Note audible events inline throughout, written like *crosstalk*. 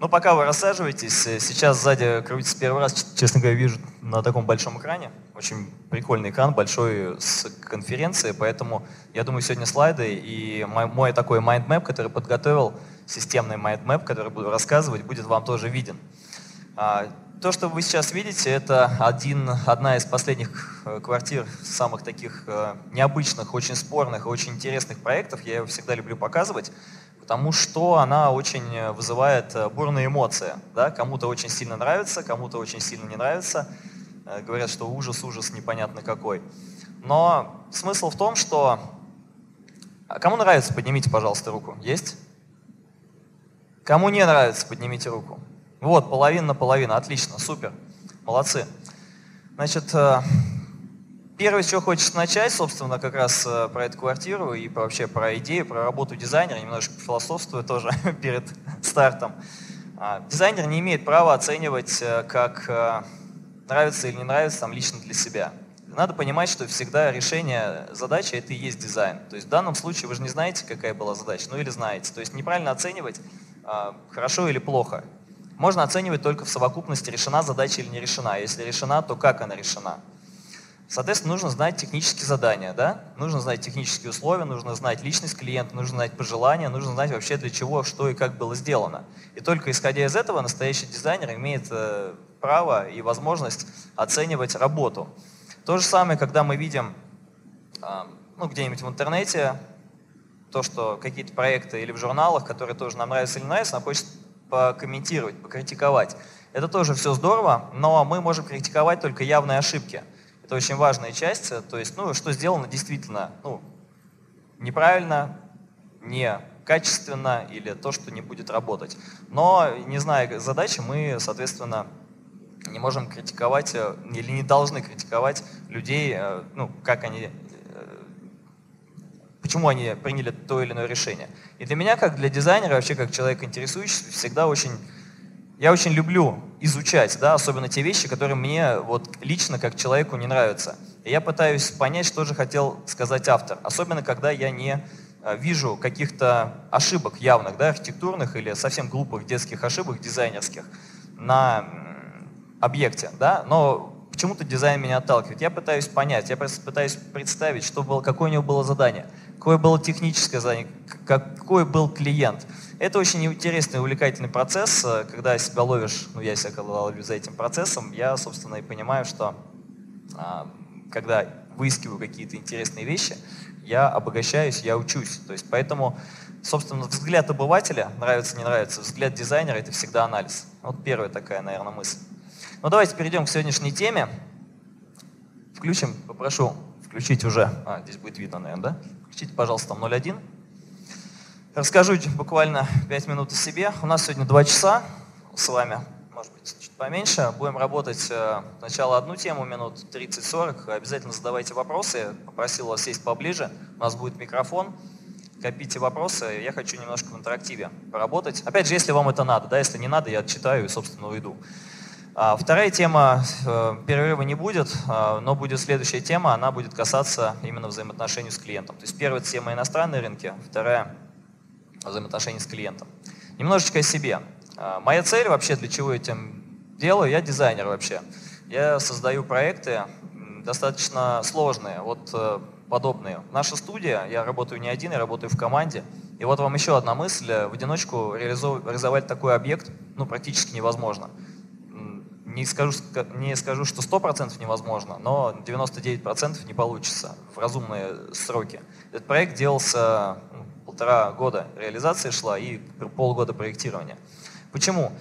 Ну, пока вы рассаживаетесь, э, сейчас сзади крутится первый раз, честно говоря, вижу на таком большом экране. Очень прикольный экран, большой с конференции, поэтому я думаю, сегодня слайды и мой, мой такой mindmap, который подготовил, системный mindmap, который буду рассказывать, будет вам тоже виден. А, то, что вы сейчас видите, это один, одна из последних э, квартир самых таких э, необычных, очень спорных и очень интересных проектов. Я его всегда люблю показывать потому что она очень э, вызывает э, бурные эмоции. Да? Кому-то очень сильно нравится, кому-то очень сильно не нравится. Э, говорят, что ужас, ужас непонятно какой. Но смысл в том, что... А кому нравится, поднимите, пожалуйста, руку. Есть? Кому не нравится, поднимите руку. Вот, половина на половину. Отлично, супер. Молодцы. Значит, Первое, с чего хочется начать, собственно, как раз э, про эту квартиру и вообще про идею, про работу дизайнера, немножко философствую тоже *laughs* перед стартом. А, дизайнер не имеет права оценивать, э, как э, нравится или не нравится там лично для себя. Надо понимать, что всегда решение задачи это и есть дизайн. То есть в данном случае вы же не знаете, какая была задача, ну или знаете. То есть неправильно оценивать, а, хорошо или плохо. Можно оценивать только в совокупности, решена задача или не решена. Если решена, то как она решена. Соответственно, нужно знать технические задания, да? нужно знать технические условия, нужно знать личность клиента, нужно знать пожелания, нужно знать вообще для чего, что и как было сделано. И только исходя из этого настоящий дизайнер имеет э, право и возможность оценивать работу. То же самое, когда мы видим э, ну, где-нибудь в интернете то, что какие-то проекты или в журналах, которые тоже нам нравятся или не нравятся, нам хочется покомментировать, покритиковать. Это тоже все здорово, но мы можем критиковать только явные ошибки – это очень важная часть, то есть, ну, что сделано действительно, ну, неправильно, не качественно или то, что не будет работать. Но, не зная задачи, мы, соответственно, не можем критиковать э, или не должны критиковать людей, э, ну, как они, э, почему они приняли то или иное решение. И для меня, как для дизайнера, вообще как человека интересующегося, всегда очень я очень люблю изучать, да, особенно те вещи, которые мне вот лично как человеку не нравятся. И я пытаюсь понять, что же хотел сказать автор, особенно когда я не э, вижу каких-то ошибок явных, да, архитектурных или совсем глупых детских ошибок дизайнерских на объекте, да, но почему-то дизайн меня отталкивает. Я пытаюсь понять, я пытаюсь представить, что было, какое у него было задание, какое было техническое задание, какой был клиент, это очень интересный, увлекательный процесс, э, когда себя ловишь, ну я себя ловлю за этим процессом, я, собственно, и понимаю, что а, когда выискиваю какие-то интересные вещи, я обогащаюсь, я учусь. То есть поэтому, собственно, взгляд обывателя, нравится, не нравится, взгляд дизайнера — это всегда анализ. Вот первая такая, наверное, мысль. Ну давайте перейдем к сегодняшней теме. Включим, попрошу включить уже, а, здесь будет видно, наверное, да? Включите, пожалуйста, 01. Расскажу буквально 5 минут о себе. У нас сегодня 2 часа с вами, может быть, чуть поменьше. Будем работать э, сначала одну тему, минут 30-40. Обязательно задавайте вопросы. Попросил вас сесть поближе. У нас будет микрофон. Копите вопросы. Я хочу немножко в интерактиве поработать. Опять же, если вам это надо. Да, если не надо, я читаю и, собственно, уйду. А, вторая тема, э, перерыва не будет, а, но будет следующая тема, она будет касаться именно взаимоотношений с клиентом. То есть первая тема иностранные рынки, вторая взаимоотношений с клиентом. Немножечко о себе. А, моя цель вообще, для чего я этим делаю, я дизайнер вообще. Я создаю проекты достаточно сложные, вот э, подобные. Наша студия, я работаю не один, я работаю в команде. И вот вам еще одна мысль. В одиночку реализовать такой объект ну, практически невозможно. Не скажу, не скажу, что 100% невозможно, но 99% не получится в разумные сроки. Этот проект делался полтора года реализации шла и полгода проектирования. Почему?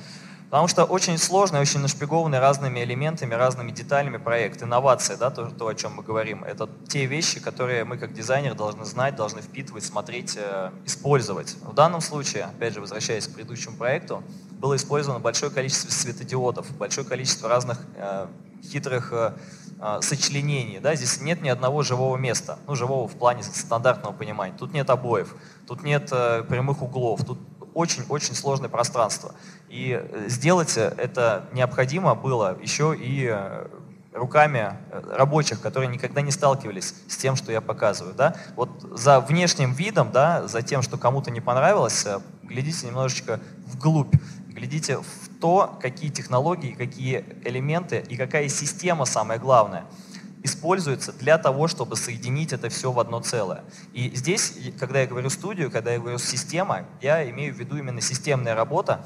Потому что очень сложный, очень нашпигованный разными элементами, разными деталями проект. Инновация, да, то, то, о чем мы говорим, это те вещи, которые мы как дизайнер должны знать, должны впитывать, смотреть, э, использовать. В данном случае, опять же, возвращаясь к предыдущему проекту, было использовано большое количество светодиодов, большое количество разных э, хитрых э, э, сочленений. Да? Здесь нет ни одного живого места, ну, живого в плане стандартного понимания. Тут нет обоев, тут нет э, прямых углов, тут очень-очень сложное пространство. И э, сделать это необходимо было еще и э, руками э, рабочих, которые никогда не сталкивались с тем, что я показываю. Да? Вот за внешним видом, да, за тем, что кому-то не понравилось, глядите немножечко вглубь глядите в то, какие технологии, какие элементы и какая система, самое главное, используется для того, чтобы соединить это все в одно целое. И здесь, когда я говорю студию, когда я говорю система, я имею в виду именно системная работа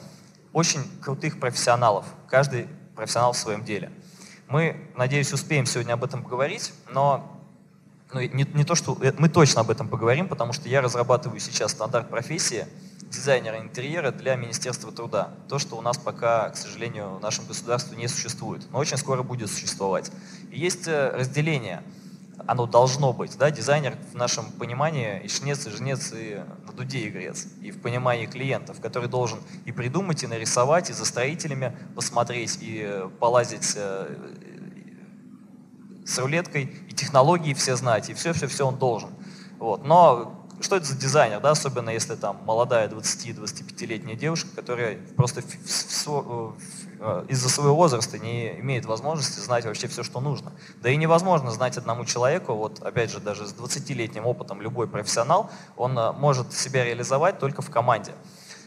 очень крутых профессионалов, каждый профессионал в своем деле. Мы, надеюсь, успеем сегодня об этом поговорить, но ну, не, не то, что э, мы точно об этом поговорим, потому что я разрабатываю сейчас стандарт профессии дизайнера интерьера для Министерства труда. То, что у нас пока, к сожалению, в нашем государстве не существует, но очень скоро будет существовать. И есть э, разделение, оно должно быть. Да? Дизайнер в нашем понимании и шнец, и жнец, и на дуде игрец. И в понимании клиентов, который должен и придумать, и нарисовать, и за строителями посмотреть, и э, полазить с рулеткой, и технологии все знать, и все-все-все он должен. Вот. Но что это за дизайнер, да, особенно если там молодая 20-25-летняя девушка, которая просто э, из-за своего возраста не имеет возможности знать вообще все, что нужно. Да и невозможно знать одному человеку, вот опять же, даже с 20-летним опытом любой профессионал, он э, может себя реализовать только в команде.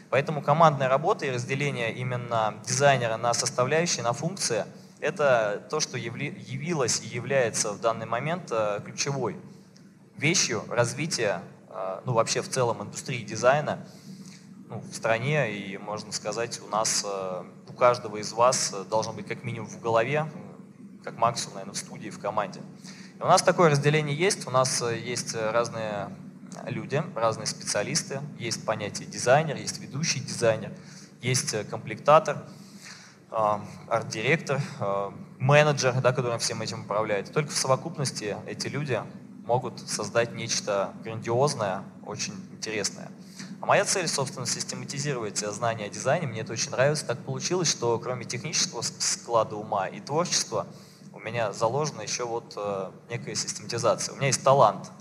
Поэтому командная работа и разделение именно дизайнера на составляющие, на функции – это то, что явилось и является в данный момент э, ключевой вещью развития, э, ну вообще в целом индустрии дизайна ну, в стране и, можно сказать, у нас, э, у каждого из вас должно быть как минимум в голове, как максимум, наверное, в студии, в команде. И у нас такое разделение есть, у нас есть разные люди, разные специалисты, есть понятие дизайнер, есть ведущий дизайнер, есть комплектатор – а, арт-директор, а, менеджер, да, который всем этим управляет. Только в совокупности эти люди могут создать нечто грандиозное, очень интересное. А моя цель, собственно, систематизировать знания о дизайне. Мне это очень нравится. Так получилось, что кроме технического склада ума и творчества, у меня заложена еще вот э, некая систематизация. У меня есть талант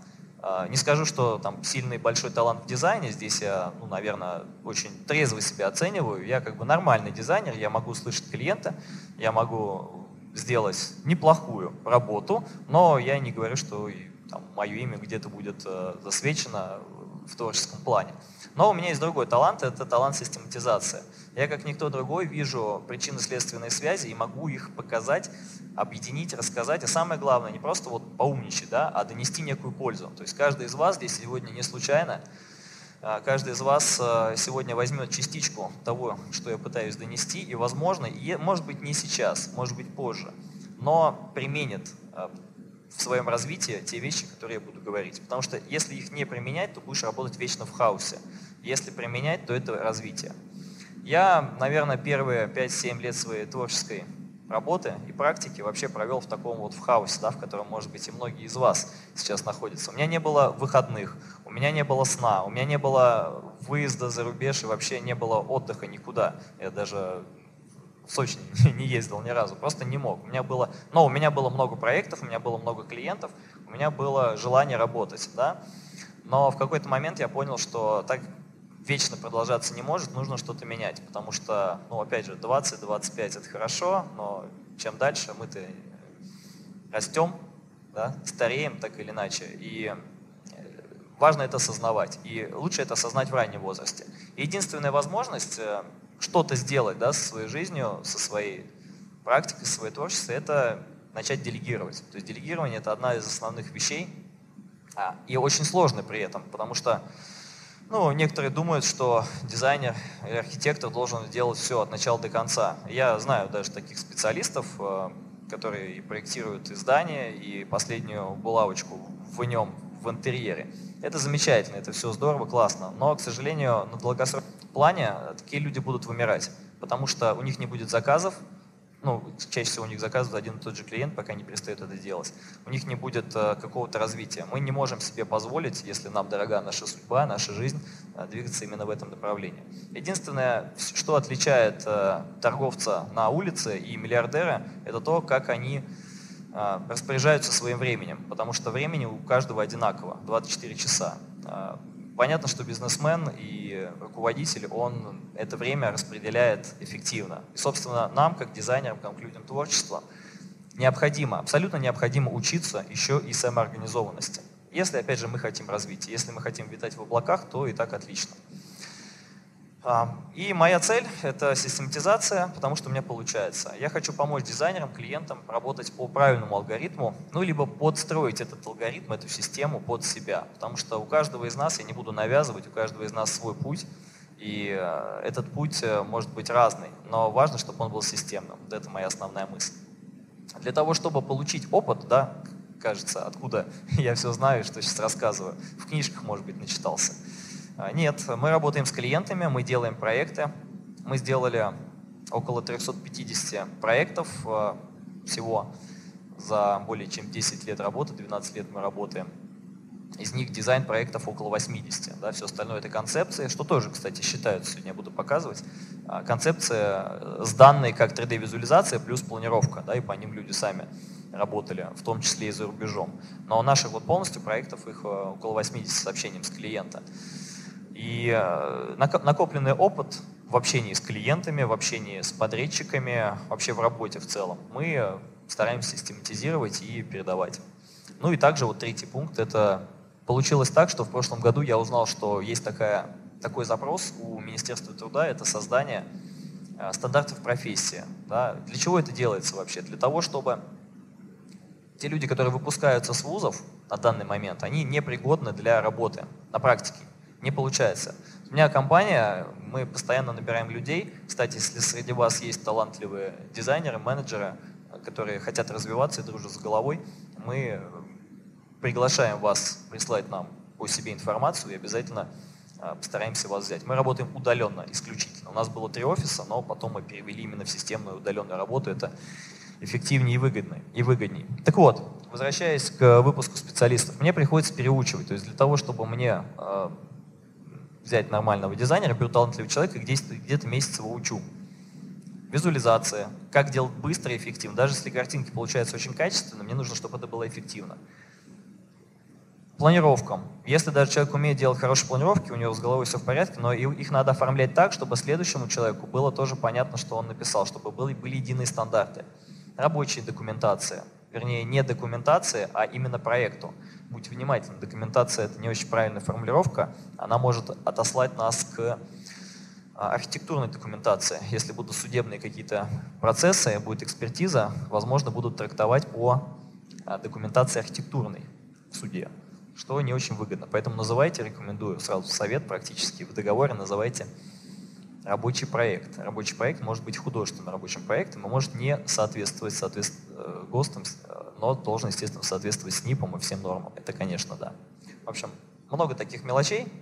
а, не скажу, что там сильный большой талант в дизайне, здесь я, ну, наверное, очень трезво себя оцениваю. Я как бы нормальный дизайнер, я могу слышать клиента, я могу сделать неплохую работу, но я не говорю, что там, мое имя где-то будет э, засвечено в творческом плане. Но у меня есть другой талант, это талант систематизации. Я, как никто другой, вижу причинно-следственные связи и могу их показать, объединить, рассказать. И самое главное, не просто вот поумничать, да, а донести некую пользу. То есть каждый из вас здесь сегодня не случайно, а, каждый из вас а, сегодня возьмет частичку того, что я пытаюсь донести, и, возможно, и, может быть, не сейчас, может быть, позже, но применит а, в своем развитии те вещи, которые я буду говорить. Потому что если их не применять, то будешь работать вечно в хаосе. Если применять, то это развитие. Я, наверное, первые 5-7 лет своей творческой работы и практики вообще провел в таком вот в хаосе, да, в котором, может быть, и многие из вас сейчас находятся. У меня не было выходных, у меня не было сна, у меня не было выезда за рубеж и вообще не было отдыха никуда. Я даже в Сочи *laughs* не ездил ни разу, просто не мог. У меня было, но у меня было много проектов, у меня было много клиентов, у меня было желание работать, да. Но в какой-то момент я понял, что так вечно продолжаться не может, нужно что-то менять, потому что, ну, опять же, 20-25 это хорошо, но чем дальше мы-то растем, да, стареем так или иначе, и э, важно это осознавать, и лучше это осознать в раннем возрасте. Единственная возможность э, что-то сделать, да, со своей жизнью, со своей практикой, со своей творчеством, это начать делегировать. То есть делегирование – это одна из основных вещей, а, и очень сложно при этом, потому что ну, некоторые думают, что дизайнер или архитектор должен делать все от начала до конца. Я знаю даже таких специалистов, э, которые проектируют и здание, и последнюю булавочку в нем, в интерьере. Это замечательно, это все здорово, классно. Но, к сожалению, на долгосрочном плане такие люди будут вымирать, потому что у них не будет заказов, ну, чаще всего у них заказывает один и тот же клиент, пока не перестает это делать. У них не будет э, какого-то развития. Мы не можем себе позволить, если нам дорога наша судьба, наша жизнь, э, двигаться именно в этом направлении. Единственное, что отличает э, торговца на улице и миллиардера, это то, как они распоряжаются своим временем, потому что времени у каждого одинаково, 24 часа. Понятно, что бизнесмен и руководитель, он это время распределяет эффективно. И, собственно, нам, как дизайнерам, как людям творчества, необходимо, абсолютно необходимо учиться еще и самоорганизованности. Если, опять же, мы хотим развития, если мы хотим витать в облаках, то и так отлично. И моя цель — это систематизация, потому что у меня получается. Я хочу помочь дизайнерам, клиентам работать по правильному алгоритму, ну, либо подстроить этот алгоритм, эту систему под себя. Потому что у каждого из нас, я не буду навязывать, у каждого из нас свой путь, и э, этот путь э, может быть разный, но важно, чтобы он был системным. Вот это моя основная мысль. Для того, чтобы получить опыт, да, кажется, откуда *laughs* я все знаю, что сейчас рассказываю, в книжках, может быть, начитался — нет, мы работаем с клиентами, мы делаем проекты. Мы сделали около 350 проектов а, всего за более чем 10 лет работы, 12 лет мы работаем. Из них дизайн проектов около 80. Да, все остальное это концепции, что тоже, кстати, считают, сегодня я буду показывать. А, концепция с данной как 3D-визуализация плюс планировка, да, и по ним люди сами работали, в том числе и за рубежом. Но наших вот полностью проектов их около 80 сообщением с клиента. И э, накопленный опыт в общении с клиентами, в общении с подрядчиками, вообще в работе в целом, мы стараемся систематизировать и передавать. Ну и также вот третий пункт, это получилось так, что в прошлом году я узнал, что есть такая, такой запрос у Министерства труда, это создание э, стандартов профессии. Да? Для чего это делается вообще? Для того, чтобы те люди, которые выпускаются с вузов на данный момент, они непригодны для работы на практике не получается. У меня компания, мы постоянно набираем людей. Кстати, если среди вас есть талантливые дизайнеры, менеджеры, которые хотят развиваться и дружат с головой, мы приглашаем вас прислать нам по себе информацию и обязательно а, постараемся вас взять. Мы работаем удаленно, исключительно. У нас было три офиса, но потом мы перевели именно в системную удаленную работу. Это эффективнее и выгоднее. И выгоднее. Так вот, возвращаясь к выпуску специалистов, мне приходится переучивать. То есть для того, чтобы мне а, взять нормального дизайнера, беру талантливого человека, где-то месяц его учу. Визуализация, как делать быстро и эффективно. Даже если картинки получаются очень качественно, мне нужно, чтобы это было эффективно. Планировкам. Если даже человек умеет делать хорошие планировки, у него с головой все в порядке, но их надо оформлять так, чтобы следующему человеку было тоже понятно, что он написал, чтобы были, были единые стандарты. Рабочая документация. Вернее, не документация, а именно проекту будьте внимательны, документация это не очень правильная формулировка, она может отослать нас к а, архитектурной документации. Если будут судебные какие-то процессы, будет экспертиза, возможно, будут трактовать по а, документации архитектурной в суде, что не очень выгодно. Поэтому называйте, рекомендую сразу совет практически, в договоре называйте рабочий проект. Рабочий проект может быть художественным рабочим проектом, и может не соответствовать соответств... Э, ГОСТам, но должен, естественно, соответствовать СНИПам и всем нормам. Это, конечно, да. В общем, много таких мелочей,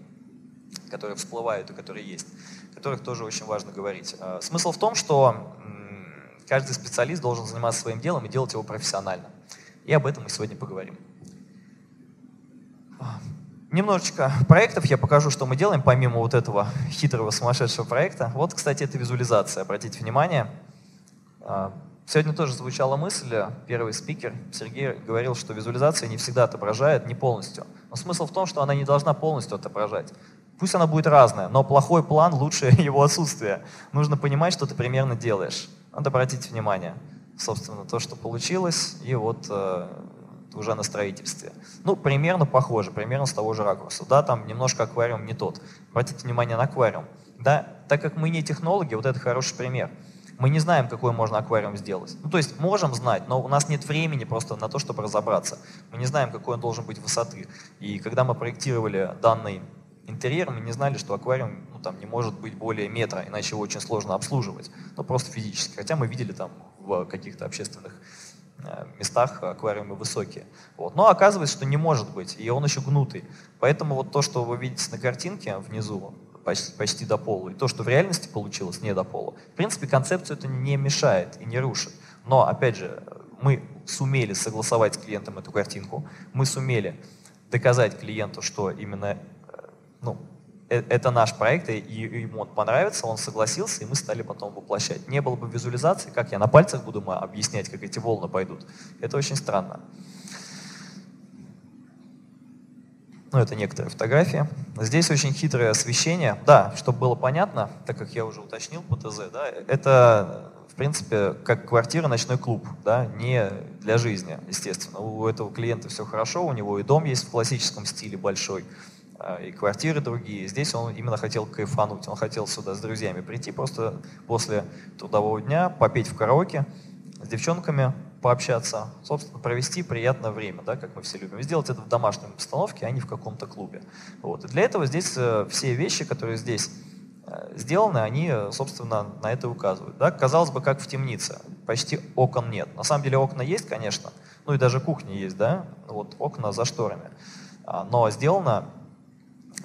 которые всплывают и которые есть, о которых тоже очень важно говорить. А, смысл в том, что каждый специалист должен заниматься своим делом и делать его профессионально. И об этом мы сегодня поговорим. А, немножечко проектов я покажу, что мы делаем, помимо вот этого хитрого сумасшедшего проекта. Вот, кстати, это визуализация, обратите внимание. Сегодня тоже звучала мысль, первый спикер Сергей говорил, что визуализация не всегда отображает, не полностью. Но смысл в том, что она не должна полностью отображать. Пусть она будет разная, но плохой план лучше *laughs* его отсутствия. Нужно понимать, что ты примерно делаешь. Надо обратить внимание, собственно, то, что получилось, и вот э, уже на строительстве. Ну, примерно похоже, примерно с того же ракурса. Да, там немножко аквариум не тот. Обратите внимание на аквариум. Да, так как мы не технологи, вот это хороший пример – мы не знаем, какой можно аквариум сделать. Ну, то есть можем знать, но у нас нет времени просто на то, чтобы разобраться. Мы не знаем, какой он должен быть высоты. И когда мы проектировали данный интерьер, мы не знали, что аквариум ну, там, не может быть более метра, иначе его очень сложно обслуживать. Ну, просто физически. Хотя мы видели там в каких-то общественных э, местах аквариумы высокие. Вот. Но оказывается, что не может быть, и он еще гнутый. Поэтому вот то, что вы видите на картинке внизу, почти, почти до пола, и то, что в реальности получилось не до пола, в принципе, концепцию это не мешает и не рушит. Но, опять же, мы сумели согласовать с клиентом эту картинку, мы сумели доказать клиенту, что именно э, ну, э, это наш проект, и ему он понравится, он согласился, и мы стали потом воплощать. Не было бы визуализации, как я на пальцах буду объяснять, как эти волны пойдут. Это очень странно. Ну, это некоторые фотографии. Здесь очень хитрое освещение. Да, чтобы было понятно, так как я уже уточнил по ТЗ, да, это, в принципе, как квартира, ночной клуб, да, не для жизни, естественно. У этого клиента все хорошо, у него и дом есть в классическом стиле большой, и квартиры другие. Здесь он именно хотел кайфануть, он хотел сюда с друзьями прийти просто после трудового дня, попеть в караоке с девчонками, пообщаться, собственно, провести приятное время, да, как мы все любим. сделать это в домашней обстановке, а не в каком-то клубе. Вот. И для этого здесь э, все вещи, которые здесь э, сделаны, они, э, собственно, на это указывают. Да? Казалось бы, как в темнице. Почти окон нет. На самом деле окна есть, конечно, ну и даже кухня есть, да, вот окна за шторами. А, но сделано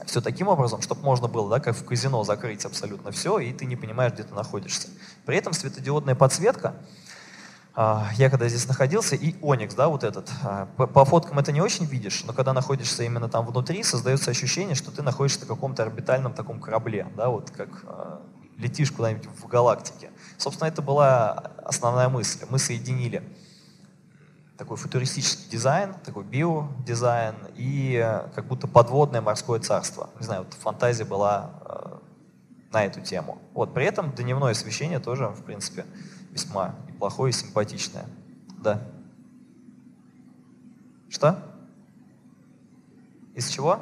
все таким образом, чтобы можно было, да, как в казино, закрыть абсолютно все, и ты не понимаешь, где ты находишься. При этом светодиодная подсветка, я когда здесь находился, и Оникс, да, вот этот. А, по, по фоткам это не очень видишь, но когда находишься именно там внутри, создается ощущение, что ты находишься на каком-то орбитальном таком корабле, да, вот как э, летишь куда-нибудь в галактике. Собственно, это была основная мысль. Мы соединили такой футуристический дизайн, такой биодизайн и как будто подводное морское царство. Не знаю, вот фантазия была на эту тему. Вот, при этом дневное освещение тоже, в принципе, весьма неплохое и симпатичное. Да. Что? Из чего?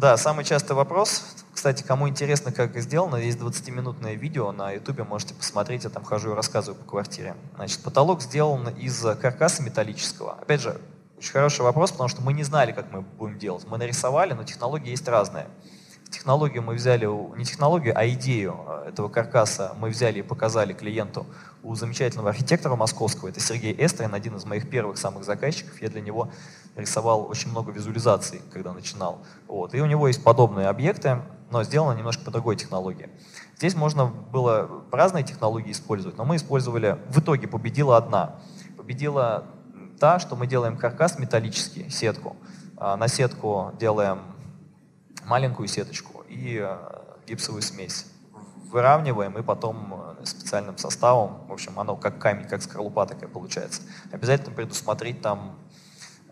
Да, самый частый вопрос. Кстати, кому интересно, как сделано, есть 20-минутное видео на YouTube, можете посмотреть, я там хожу и рассказываю по квартире. Значит, потолок сделан из каркаса металлического. Опять же, очень хороший вопрос, потому что мы не знали, как мы будем делать. Мы нарисовали, но технологии есть разные. Технологию мы взяли, не технологию, а идею э, этого каркаса мы взяли и показали клиенту у замечательного архитектора московского, это Сергей Эстрин, один из моих первых самых заказчиков. Я для него рисовал очень много визуализаций, когда начинал. Вот. И у него есть подобные объекты, но сделано немножко по другой технологии. Здесь можно было разные технологии использовать, но мы использовали, в итоге победила одна. Победила та, что мы делаем каркас металлический, сетку. А на сетку делаем маленькую сеточку и э, гипсовую смесь. Выравниваем и потом э, специальным составом, в общем, оно как камень, как скорлупа такая получается. Обязательно предусмотреть там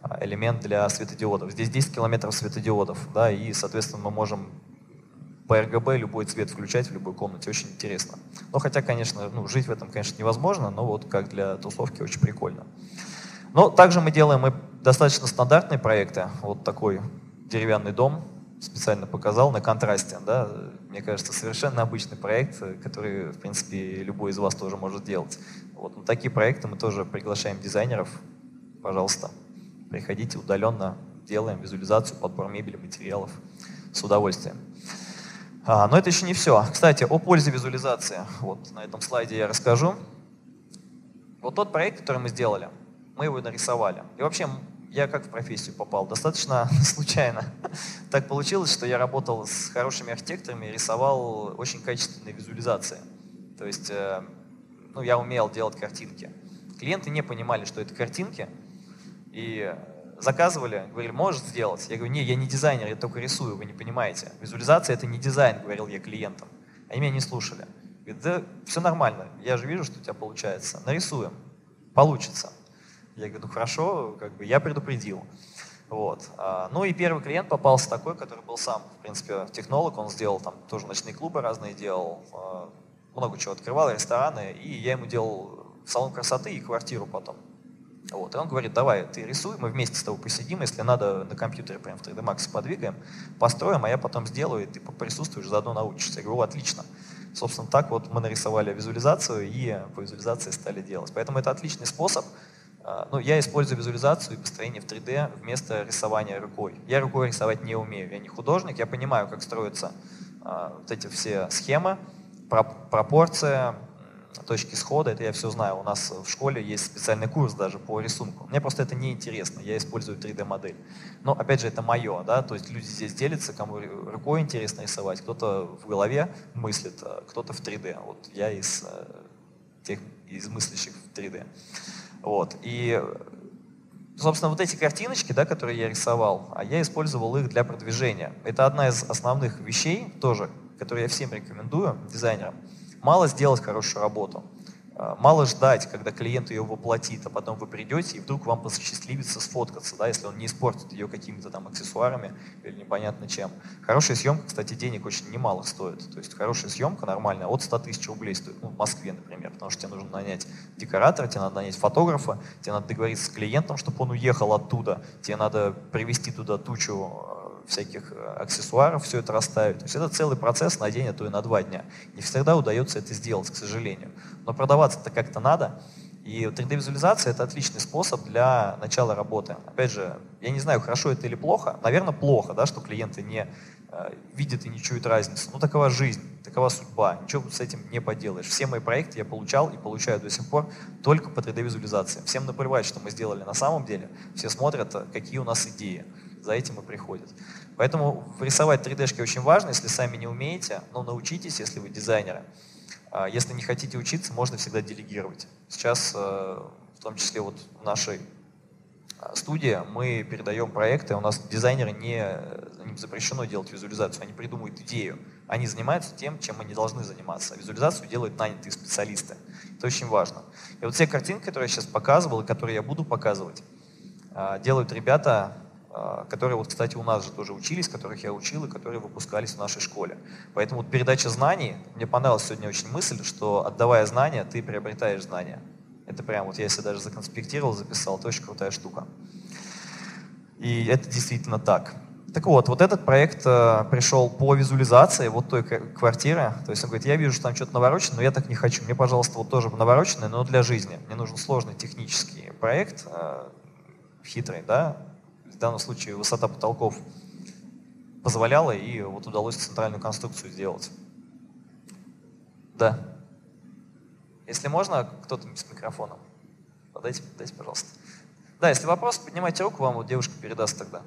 э, элемент для светодиодов. Здесь 10 километров светодиодов, да, и, соответственно, мы можем по RGB любой цвет включать в любой комнате. Очень интересно. Но хотя, конечно, ну, жить в этом, конечно, невозможно, но вот как для тусовки очень прикольно. Но также мы делаем и достаточно стандартные проекты. Вот такой деревянный дом специально показал на контрасте. Да? Мне кажется, совершенно обычный проект, который, в принципе, любой из вас тоже может делать. Вот на такие проекты мы тоже приглашаем дизайнеров. Пожалуйста, приходите удаленно, делаем визуализацию, подбор мебели, материалов с удовольствием. А, но это еще не все. Кстати, о пользе визуализации. Вот на этом слайде я расскажу. Вот тот проект, который мы сделали, мы его нарисовали. И вообще я как в профессию попал? Достаточно *laughs* случайно. Так получилось, что я работал с хорошими архитекторами и рисовал очень качественные визуализации. То есть э, ну, я умел делать картинки. Клиенты не понимали, что это картинки, и заказывали, говорили, можешь сделать? Я говорю, не, я не дизайнер, я только рисую, вы не понимаете. Визуализация это не дизайн, говорил я клиентам. Они меня не слушали. Говорит, да все нормально, я же вижу, что у тебя получается. Нарисуем, получится. Я говорю, ну хорошо, как бы я предупредил. Вот. А, ну и первый клиент попался такой, который был сам, в принципе, технолог, он сделал там тоже ночные клубы разные делал, а, много чего открывал, рестораны, и я ему делал салон красоты и квартиру потом. Вот. И он говорит, давай, ты рисуй, мы вместе с тобой посидим, если надо на компьютере прям в 3D Max подвигаем, построим, а я потом сделаю, и ты присутствуешь, заодно научишься. Я говорю, отлично. Собственно, так вот мы нарисовали визуализацию и по визуализации стали делать. Поэтому это отличный способ ну, я использую визуализацию и построение в 3D вместо рисования рукой. Я рукой рисовать не умею, я не художник, я понимаю, как строятся а, вот эти все схемы, пропорция, точки схода, это я все знаю. У нас в школе есть специальный курс даже по рисунку. Мне просто это не интересно, я использую 3D-модель. Но опять же, это мое, да, то есть люди здесь делятся, кому рукой интересно рисовать, кто-то в голове мыслит, а кто-то в 3D. Вот я из э, тех, из мыслящих в 3D. Вот. И, собственно, вот эти картиночки, да, которые я рисовал, а я использовал их для продвижения. Это одна из основных вещей тоже, которые я всем рекомендую, дизайнерам. Мало сделать хорошую работу. А, мало ждать, когда клиент ее воплотит, а потом вы придете, и вдруг вам посчастливится сфоткаться, да, если он не испортит ее какими-то там аксессуарами или непонятно чем. Хорошая съемка, кстати, денег очень немало стоит. То есть хорошая съемка нормальная от 100 тысяч рублей стоит, ну, в Москве, например, потому что тебе нужно нанять декоратора, тебе надо нанять фотографа, тебе надо договориться с клиентом, чтобы он уехал оттуда, тебе надо привезти туда тучу всяких э, аксессуаров все это расставить. То есть это целый процесс на день, а то и на два дня. Не всегда удается это сделать, к сожалению. Но продаваться-то как-то надо. И 3D-визуализация — это отличный способ для начала работы. Опять же, я не знаю, хорошо это или плохо. Наверное, плохо, да, что клиенты не э, видят и не чуют разницу. Но такова жизнь, такова судьба. Ничего с этим не поделаешь. Все мои проекты я получал и получаю до сих пор только по 3D-визуализации. Всем наплевать, что мы сделали на самом деле. Все смотрят, э, какие у нас идеи. За этим и приходят. Поэтому рисовать 3D-шки очень важно. Если сами не умеете, но научитесь, если вы дизайнеры. А если не хотите учиться, можно всегда делегировать. Сейчас, э, в том числе вот в нашей а, студии, мы передаем проекты, у нас дизайнеры не, им запрещено делать визуализацию, они придумывают идею. Они занимаются тем, чем они должны заниматься. А визуализацию делают нанятые специалисты. Это очень важно. И вот все картинки, которые я сейчас показывал, и которые я буду показывать, делают ребята которые, вот, кстати, у нас же тоже учились, которых я учил и которые выпускались в нашей школе. Поэтому вот передача знаний, мне понравилась сегодня очень мысль, что отдавая знания, ты приобретаешь знания. Это прям вот я себе даже законспектировал, записал, это очень крутая штука. И это действительно так. Так вот, вот этот проект э, пришел по визуализации вот той квартиры. То есть он говорит, я вижу, что там что-то наворочено, но я так не хочу. Мне, пожалуйста, вот тоже навороченное, но для жизни. Мне нужен сложный технический проект, э, хитрый, да, в данном случае высота потолков позволяла, и вот удалось центральную конструкцию сделать. Да. Если можно, кто-то с микрофоном. Подайте, подайте, пожалуйста. Да, если вопрос, поднимайте руку, вам вот девушка передаст тогда.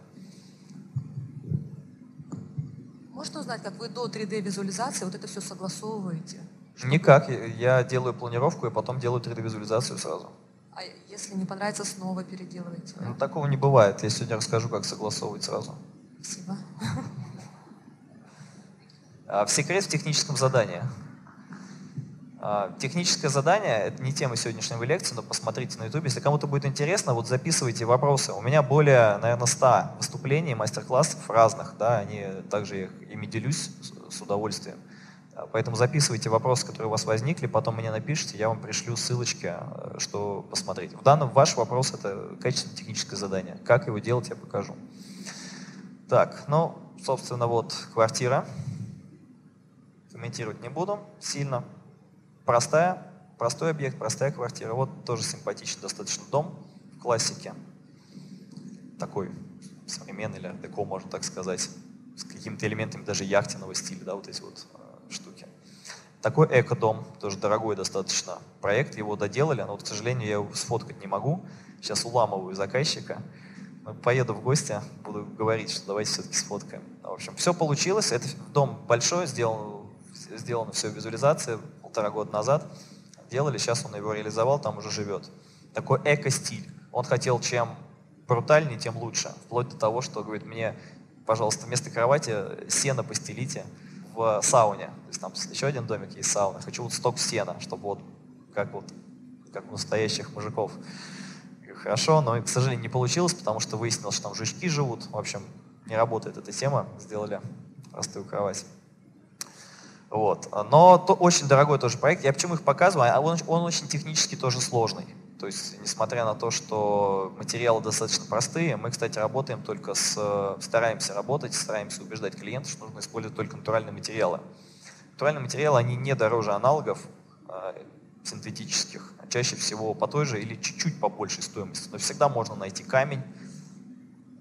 Можно узнать, как вы до 3D-визуализации вот это все согласовываете? Никак. Я делаю планировку и потом делаю 3D-визуализацию сразу. А если не понравится, снова переделываете? Ну, такого не бывает. Я сегодня расскажу, как согласовывать сразу. Спасибо. А, в секрет в техническом задании. А, техническое задание – это не тема сегодняшней лекции, но посмотрите на YouTube. Если кому-то будет интересно, вот записывайте вопросы. У меня более, наверное, 100 выступлений, мастер-классов разных. Да, они также я ими делюсь с удовольствием. А, поэтому записывайте вопросы, которые у вас возникли, потом мне напишите, я вам пришлю ссылочки, э, что посмотреть. В данном ваш вопрос – это качественное техническое задание. Как его делать, я покажу. Так, ну, собственно, вот квартира. Комментировать не буду сильно. Простая, простой объект, простая квартира. Вот тоже симпатичный достаточно дом в классике. Такой современный или art можно так сказать, с какими-то элементами даже яхтенного стиля, да, вот эти вот штуки. Такой эко-дом, тоже дорогой достаточно проект, его доделали, но вот, к сожалению, я его сфоткать не могу. Сейчас уламываю заказчика. Поеду в гости, буду говорить, что давайте все-таки сфоткаем. В общем, все получилось. Это дом большой, сделан, сделано все визуализация полтора года назад. Делали, сейчас он его реализовал, там уже живет. Такой эко-стиль. Он хотел чем брутальнее, тем лучше. Вплоть до того, что говорит мне, пожалуйста, вместо кровати сено постелите в сауне. То есть там еще один домик есть сауна. Хочу вот сток сена, чтобы вот как вот как у настоящих мужиков. Хорошо, но, к сожалению, не получилось, потому что выяснилось, что там жучки живут. В общем, не работает эта тема. Сделали простую кровать. Вот. Но то, очень дорогой тоже проект. Я почему их показываю? А он, он очень технически тоже сложный. То есть, несмотря на то, что материалы достаточно простые, мы, кстати, работаем только с, стараемся работать, стараемся убеждать клиентов, что нужно использовать только натуральные материалы. Натуральные материалы, они не дороже аналогов э, синтетических, а чаще всего по той же или чуть-чуть по большей стоимости. Но всегда можно найти камень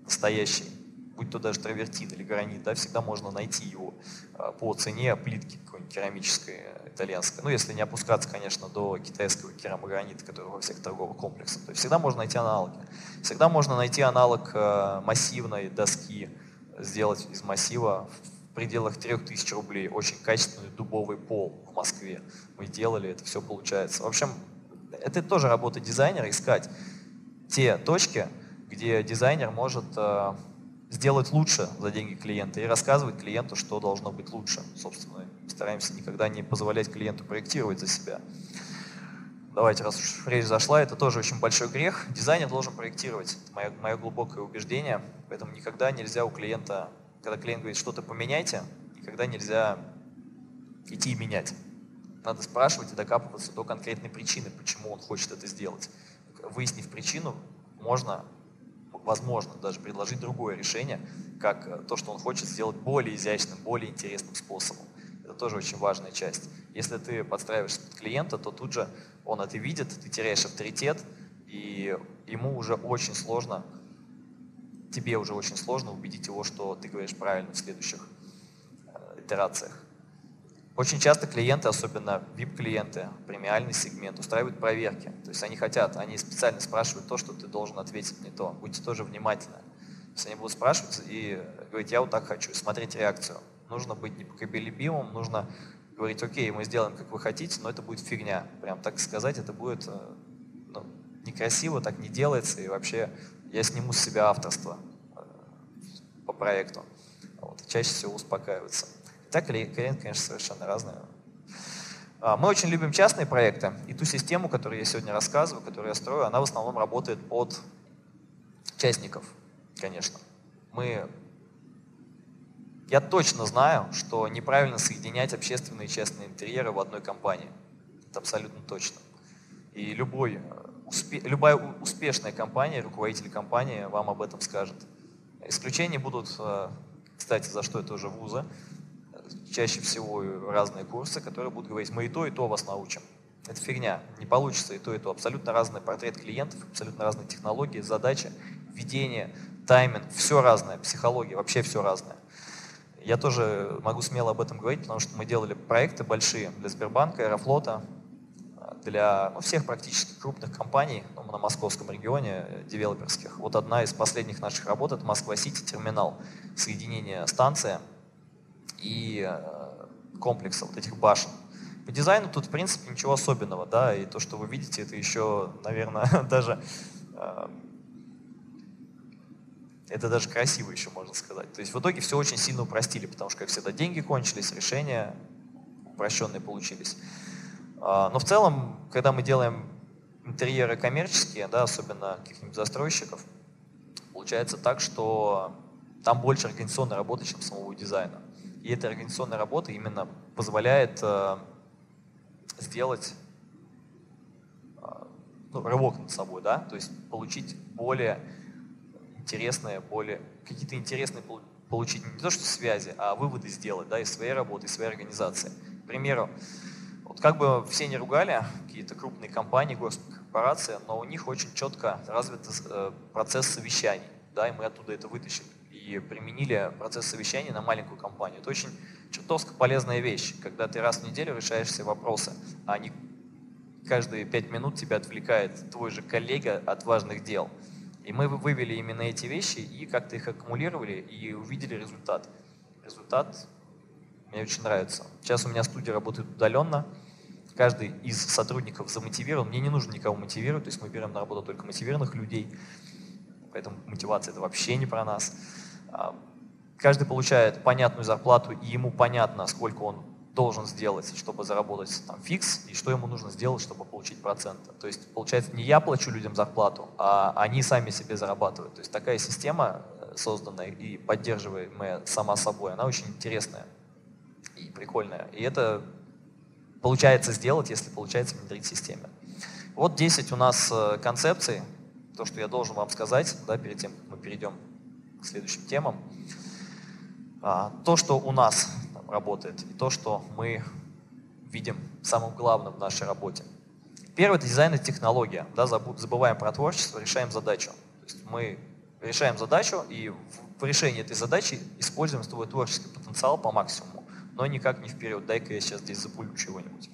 настоящий, будь то даже травертин или гранит, да, всегда можно найти его э, по цене плитки какой-нибудь керамической итальянская. Ну, если не опускаться, конечно, до китайского керамогранита, который во всех торговых комплексах. То есть всегда можно найти аналоги. Всегда можно найти аналог э, массивной доски, сделать из массива в пределах 3000 рублей очень качественный дубовый пол в Москве. Мы делали, это все получается. В общем, это тоже работа дизайнера, искать те точки, где дизайнер может э, сделать лучше за деньги клиента и рассказывать клиенту, что должно быть лучше. Собственно, стараемся никогда не позволять клиенту проектировать за себя. Давайте, раз уж речь зашла, это тоже очень большой грех. Дизайнер должен проектировать. Это мое, мое глубокое убеждение. Поэтому никогда нельзя у клиента, когда клиент говорит, что-то поменяйте, никогда нельзя идти и менять. Надо спрашивать и докапываться до конкретной причины, почему он хочет это сделать. Выяснив причину, можно возможно даже предложить другое решение, как э, то, что он хочет сделать более изящным, более интересным способом. Это тоже очень важная часть. Если ты подстраиваешься под клиента, то тут же он это видит, ты теряешь авторитет, и ему уже очень сложно, тебе уже очень сложно убедить его, что ты говоришь правильно в следующих э, итерациях. Очень часто клиенты, особенно VIP-клиенты, премиальный сегмент, устраивают проверки. То есть они хотят, они специально спрашивают то, что ты должен ответить не то. Будьте тоже внимательны. То есть они будут спрашивать и говорить, я вот так хочу, смотреть реакцию. Нужно быть непоколебимым, нужно говорить, окей, мы сделаем, как вы хотите, но это будет фигня. Прям так сказать, это будет э, ну, некрасиво, так не делается, и вообще я сниму с себя авторство э, по проекту. Вот, чаще всего успокаивается. Так клиент, конечно, совершенно разный. А, мы очень любим частные проекты, и ту систему, которую я сегодня рассказываю, которую я строю, она в основном работает под частников, конечно. Мы... Я точно знаю, что неправильно соединять общественные и частные интерьеры в одной компании. Это абсолютно точно. И любой, успе... любая успешная компания, руководитель компании вам об этом скажет. Исключения будут, э, кстати, за что это уже вузы, чаще всего разные курсы, которые будут говорить, мы и то, и то вас научим. Это фигня, не получится и то, и то. Абсолютно разный портрет клиентов, абсолютно разные технологии, задачи, ведение, тайминг, все разное, психология, вообще все разное. Я тоже могу смело об этом говорить, потому что мы делали проекты большие для Сбербанка, Аэрофлота, для ну, всех практически крупных компаний ну, на московском регионе, девелоперских. Вот одна из последних наших работ – это Москва-Сити, терминал, соединение станции – и э, комплекса вот этих башен. По дизайну тут, в принципе, ничего особенного, да, и то, что вы видите, это еще, наверное, *laughs* даже э, это даже красиво еще, можно сказать. То есть в итоге все очень сильно упростили, потому что, как всегда, деньги кончились, решения упрощенные получились. А, но в целом, когда мы делаем интерьеры коммерческие, да, особенно каких-нибудь застройщиков, получается так, что там больше организационной работы, чем самого дизайна. И эта организационная работа именно позволяет э, сделать э, ну, рывок над собой, да, то есть получить более интересные, более какие-то интересные получить не то что связи, а выводы сделать, да, из своей работы, из своей организации. К примеру, вот как бы все не ругали какие-то крупные компании, госкорпорации, но у них очень четко развит э, процесс совещаний, да, и мы оттуда это вытащили применили процесс совещания на маленькую компанию. Это очень чертовско полезная вещь, когда ты раз в неделю решаешь все вопросы, а не каждые пять минут тебя отвлекает твой же коллега от важных дел. И мы вывели именно эти вещи и как-то их аккумулировали и увидели результат. Результат мне очень нравится. Сейчас у меня студия работает удаленно. Каждый из сотрудников замотивирован. Мне не нужно никого мотивировать, то есть мы берем на работу только мотивированных людей. Поэтому мотивация это вообще не про нас. А, каждый получает понятную зарплату, и ему понятно, сколько он должен сделать, чтобы заработать там, фикс, и что ему нужно сделать, чтобы получить проценты. То есть, получается, не я плачу людям зарплату, а они сами себе зарабатывают. То есть такая система, э, созданная и поддерживаемая сама собой, она очень интересная и прикольная. И это получается сделать, если получается внедрить в системе. Вот 10 у нас э, концепций, то, что я должен вам сказать, да, перед тем, как мы перейдем к следующим темам. А, то, что у нас там, работает, и то, что мы видим самым главным в нашей работе. Первое – это дизайн и технология. Да, забываем про творчество, решаем задачу. То есть мы решаем задачу, и в решении этой задачи используем свой творческий потенциал по максимуму, но никак не вперед. Дай-ка я сейчас здесь запулю чего-нибудь.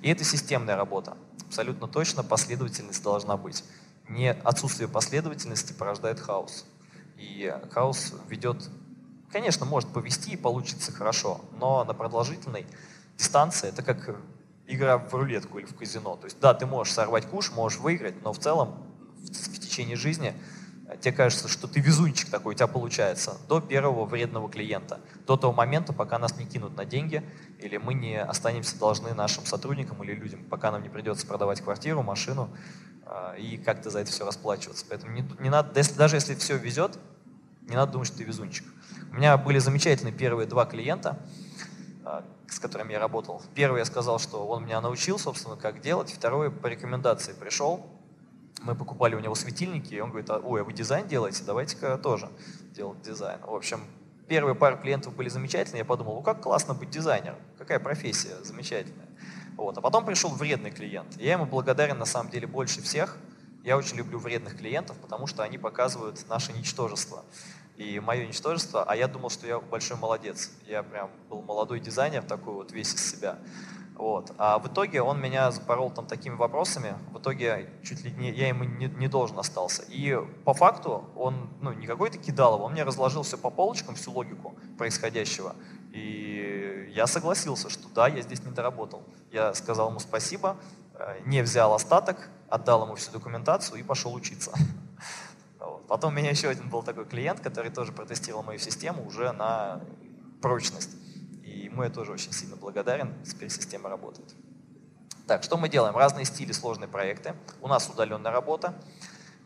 И это системная работа. Абсолютно точно последовательность должна быть. Не отсутствие последовательности порождает хаос. И хаос ведет, конечно, может повести и получится хорошо, но на продолжительной дистанции это как игра в рулетку или в казино. То есть да, ты можешь сорвать куш, можешь выиграть, но в целом в, течение жизни э, тебе кажется, что ты везунчик такой, у тебя получается, до первого вредного клиента, до того момента, пока нас не кинут на деньги, или мы не останемся должны нашим сотрудникам или людям, пока нам не придется продавать квартиру, машину, а, и как-то за это все расплачиваться. Поэтому не, не надо, если, даже если все везет, не надо думать, что ты везунчик. У меня были замечательные первые два клиента, а, с которыми я работал. Первый я сказал, что он меня научил, собственно, как делать. Второй по рекомендации пришел. мы покупали у него светильники, и он говорит, «А, ой, а вы дизайн делаете, давайте-ка тоже делать дизайн. В общем, первые пару клиентов были замечательные, я подумал, ну как классно быть дизайнером, какая профессия замечательная. Вот. А потом пришел вредный клиент. Я ему благодарен на самом деле больше всех. Я очень люблю вредных клиентов, потому что они показывают наше ничтожество. И мое ничтожество, а я думал, что я большой молодец. Я прям был молодой дизайнер, такой вот весь из себя. Вот. А в итоге он меня запорол там такими вопросами, в итоге чуть ли не, я ему не, не должен остался. И по факту он ну, не какой-то кидал его, он мне разложил все по полочкам, всю логику происходящего. И я согласился, что да, я здесь не доработал. Я сказал ему спасибо, э, не взял остаток, отдал ему всю документацию и пошел учиться. *laughs* Потом у меня еще один был такой клиент, который тоже протестировал мою систему уже на прочность. И ему я тоже очень сильно благодарен, теперь система работает. Так, что мы делаем? Разные стили, сложные проекты. У нас удаленная работа.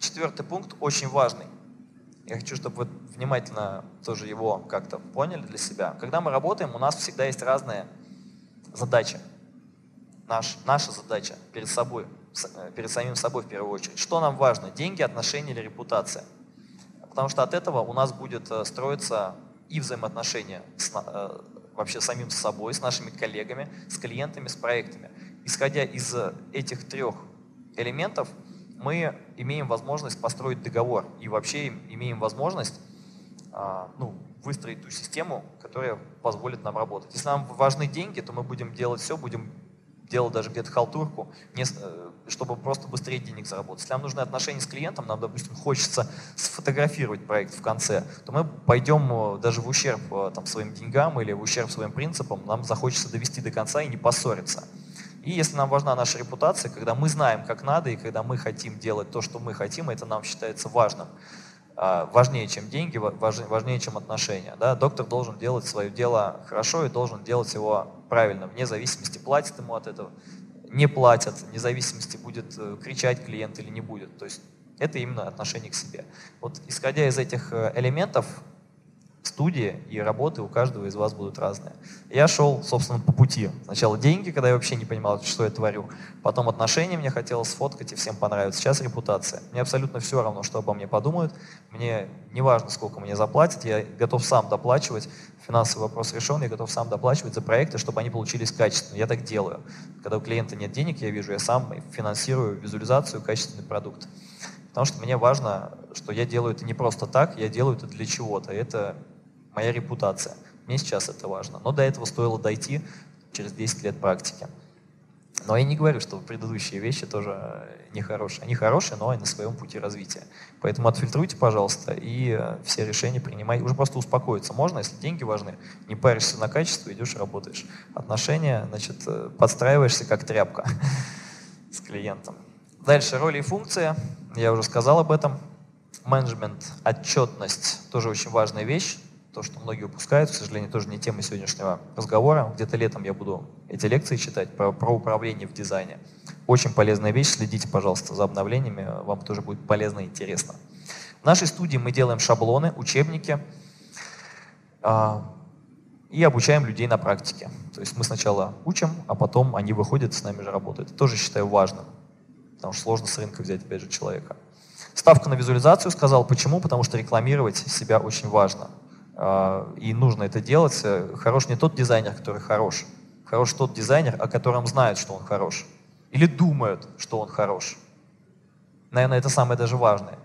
Четвертый пункт, очень важный. Я хочу, чтобы вы внимательно тоже его как-то поняли для себя. Когда мы работаем, у нас всегда есть разные задачи. Наш, наша задача перед собой, перед самим собой в первую очередь. Что нам важно? Деньги, отношения или репутация? Потому что от этого у нас будет э, строиться и взаимоотношения с, э, вообще самим с собой, с нашими коллегами, с клиентами, с проектами. Исходя из этих трех элементов, мы имеем возможность построить договор и вообще имеем возможность а, ну, выстроить ту систему, которая позволит нам работать. Если нам важны деньги, то мы будем делать все, будем делать даже где-то халтурку, э, чтобы просто быстрее денег заработать. Если нам нужны отношения с клиентом, нам, допустим, хочется сфотографировать проект в конце, то мы пойдем э, даже в ущерб э, там, своим деньгам или в ущерб своим принципам, нам захочется довести до конца и не поссориться. И если нам важна наша репутация, когда мы знаем, как надо, и когда мы хотим делать то, что мы хотим, это нам считается важным. А, важнее, чем деньги, важнее, чем отношения. Да? Доктор должен делать свое дело хорошо и должен делать его правильно, вне зависимости, платит ему от этого, не платят, вне зависимости, будет э, кричать клиент или не будет. То есть это именно отношение к себе. Вот исходя из этих э, элементов, студии и работы у каждого из вас будут разные. Я шел, собственно, по пути. Сначала деньги, когда я вообще не понимал, что я творю. Потом отношения мне хотелось сфоткать и всем понравится. Сейчас репутация. Мне абсолютно все равно, что обо мне подумают. Мне не важно, сколько мне заплатят. Я готов сам доплачивать. Финансовый вопрос решен. Я готов сам доплачивать за проекты, чтобы они получились качественно. Я так делаю. Когда у клиента нет денег, я вижу, я сам финансирую визуализацию, качественный продукт. Потому что мне важно, что я делаю это не просто так, я делаю это для чего-то. Это моя репутация. Мне сейчас это важно. Но до этого стоило дойти через 10 лет практики. Но я не говорю, что предыдущие вещи тоже нехорошие. Они хорошие, но они на своем пути развития. Поэтому отфильтруйте, пожалуйста, и э, все решения принимайте. Уже просто успокоиться можно, если деньги важны. Не паришься на качество, идешь работаешь. Отношения, значит, э, подстраиваешься как тряпка *laughs* с клиентом. Дальше роли и функции. Я уже сказал об этом. Менеджмент, отчетность, тоже очень важная вещь то, что многие упускают, к сожалению, тоже не тема сегодняшнего разговора. Где-то летом я буду эти лекции читать про, про управление в дизайне. Очень полезная вещь, следите, пожалуйста, за обновлениями, вам тоже будет полезно и интересно. В нашей студии мы делаем шаблоны, учебники э, и обучаем людей на практике. То есть мы сначала учим, а потом они выходят с нами же работают. Это тоже считаю важным, потому что сложно с рынка взять, опять же, человека. Ставка на визуализацию сказал. Почему? Потому что рекламировать себя очень важно. А, и нужно это делать. Хорош не тот дизайнер, который хорош. Хорош тот дизайнер, о котором знают, что он хорош. Или думают, что он хорош. Наверное, это самое даже важное.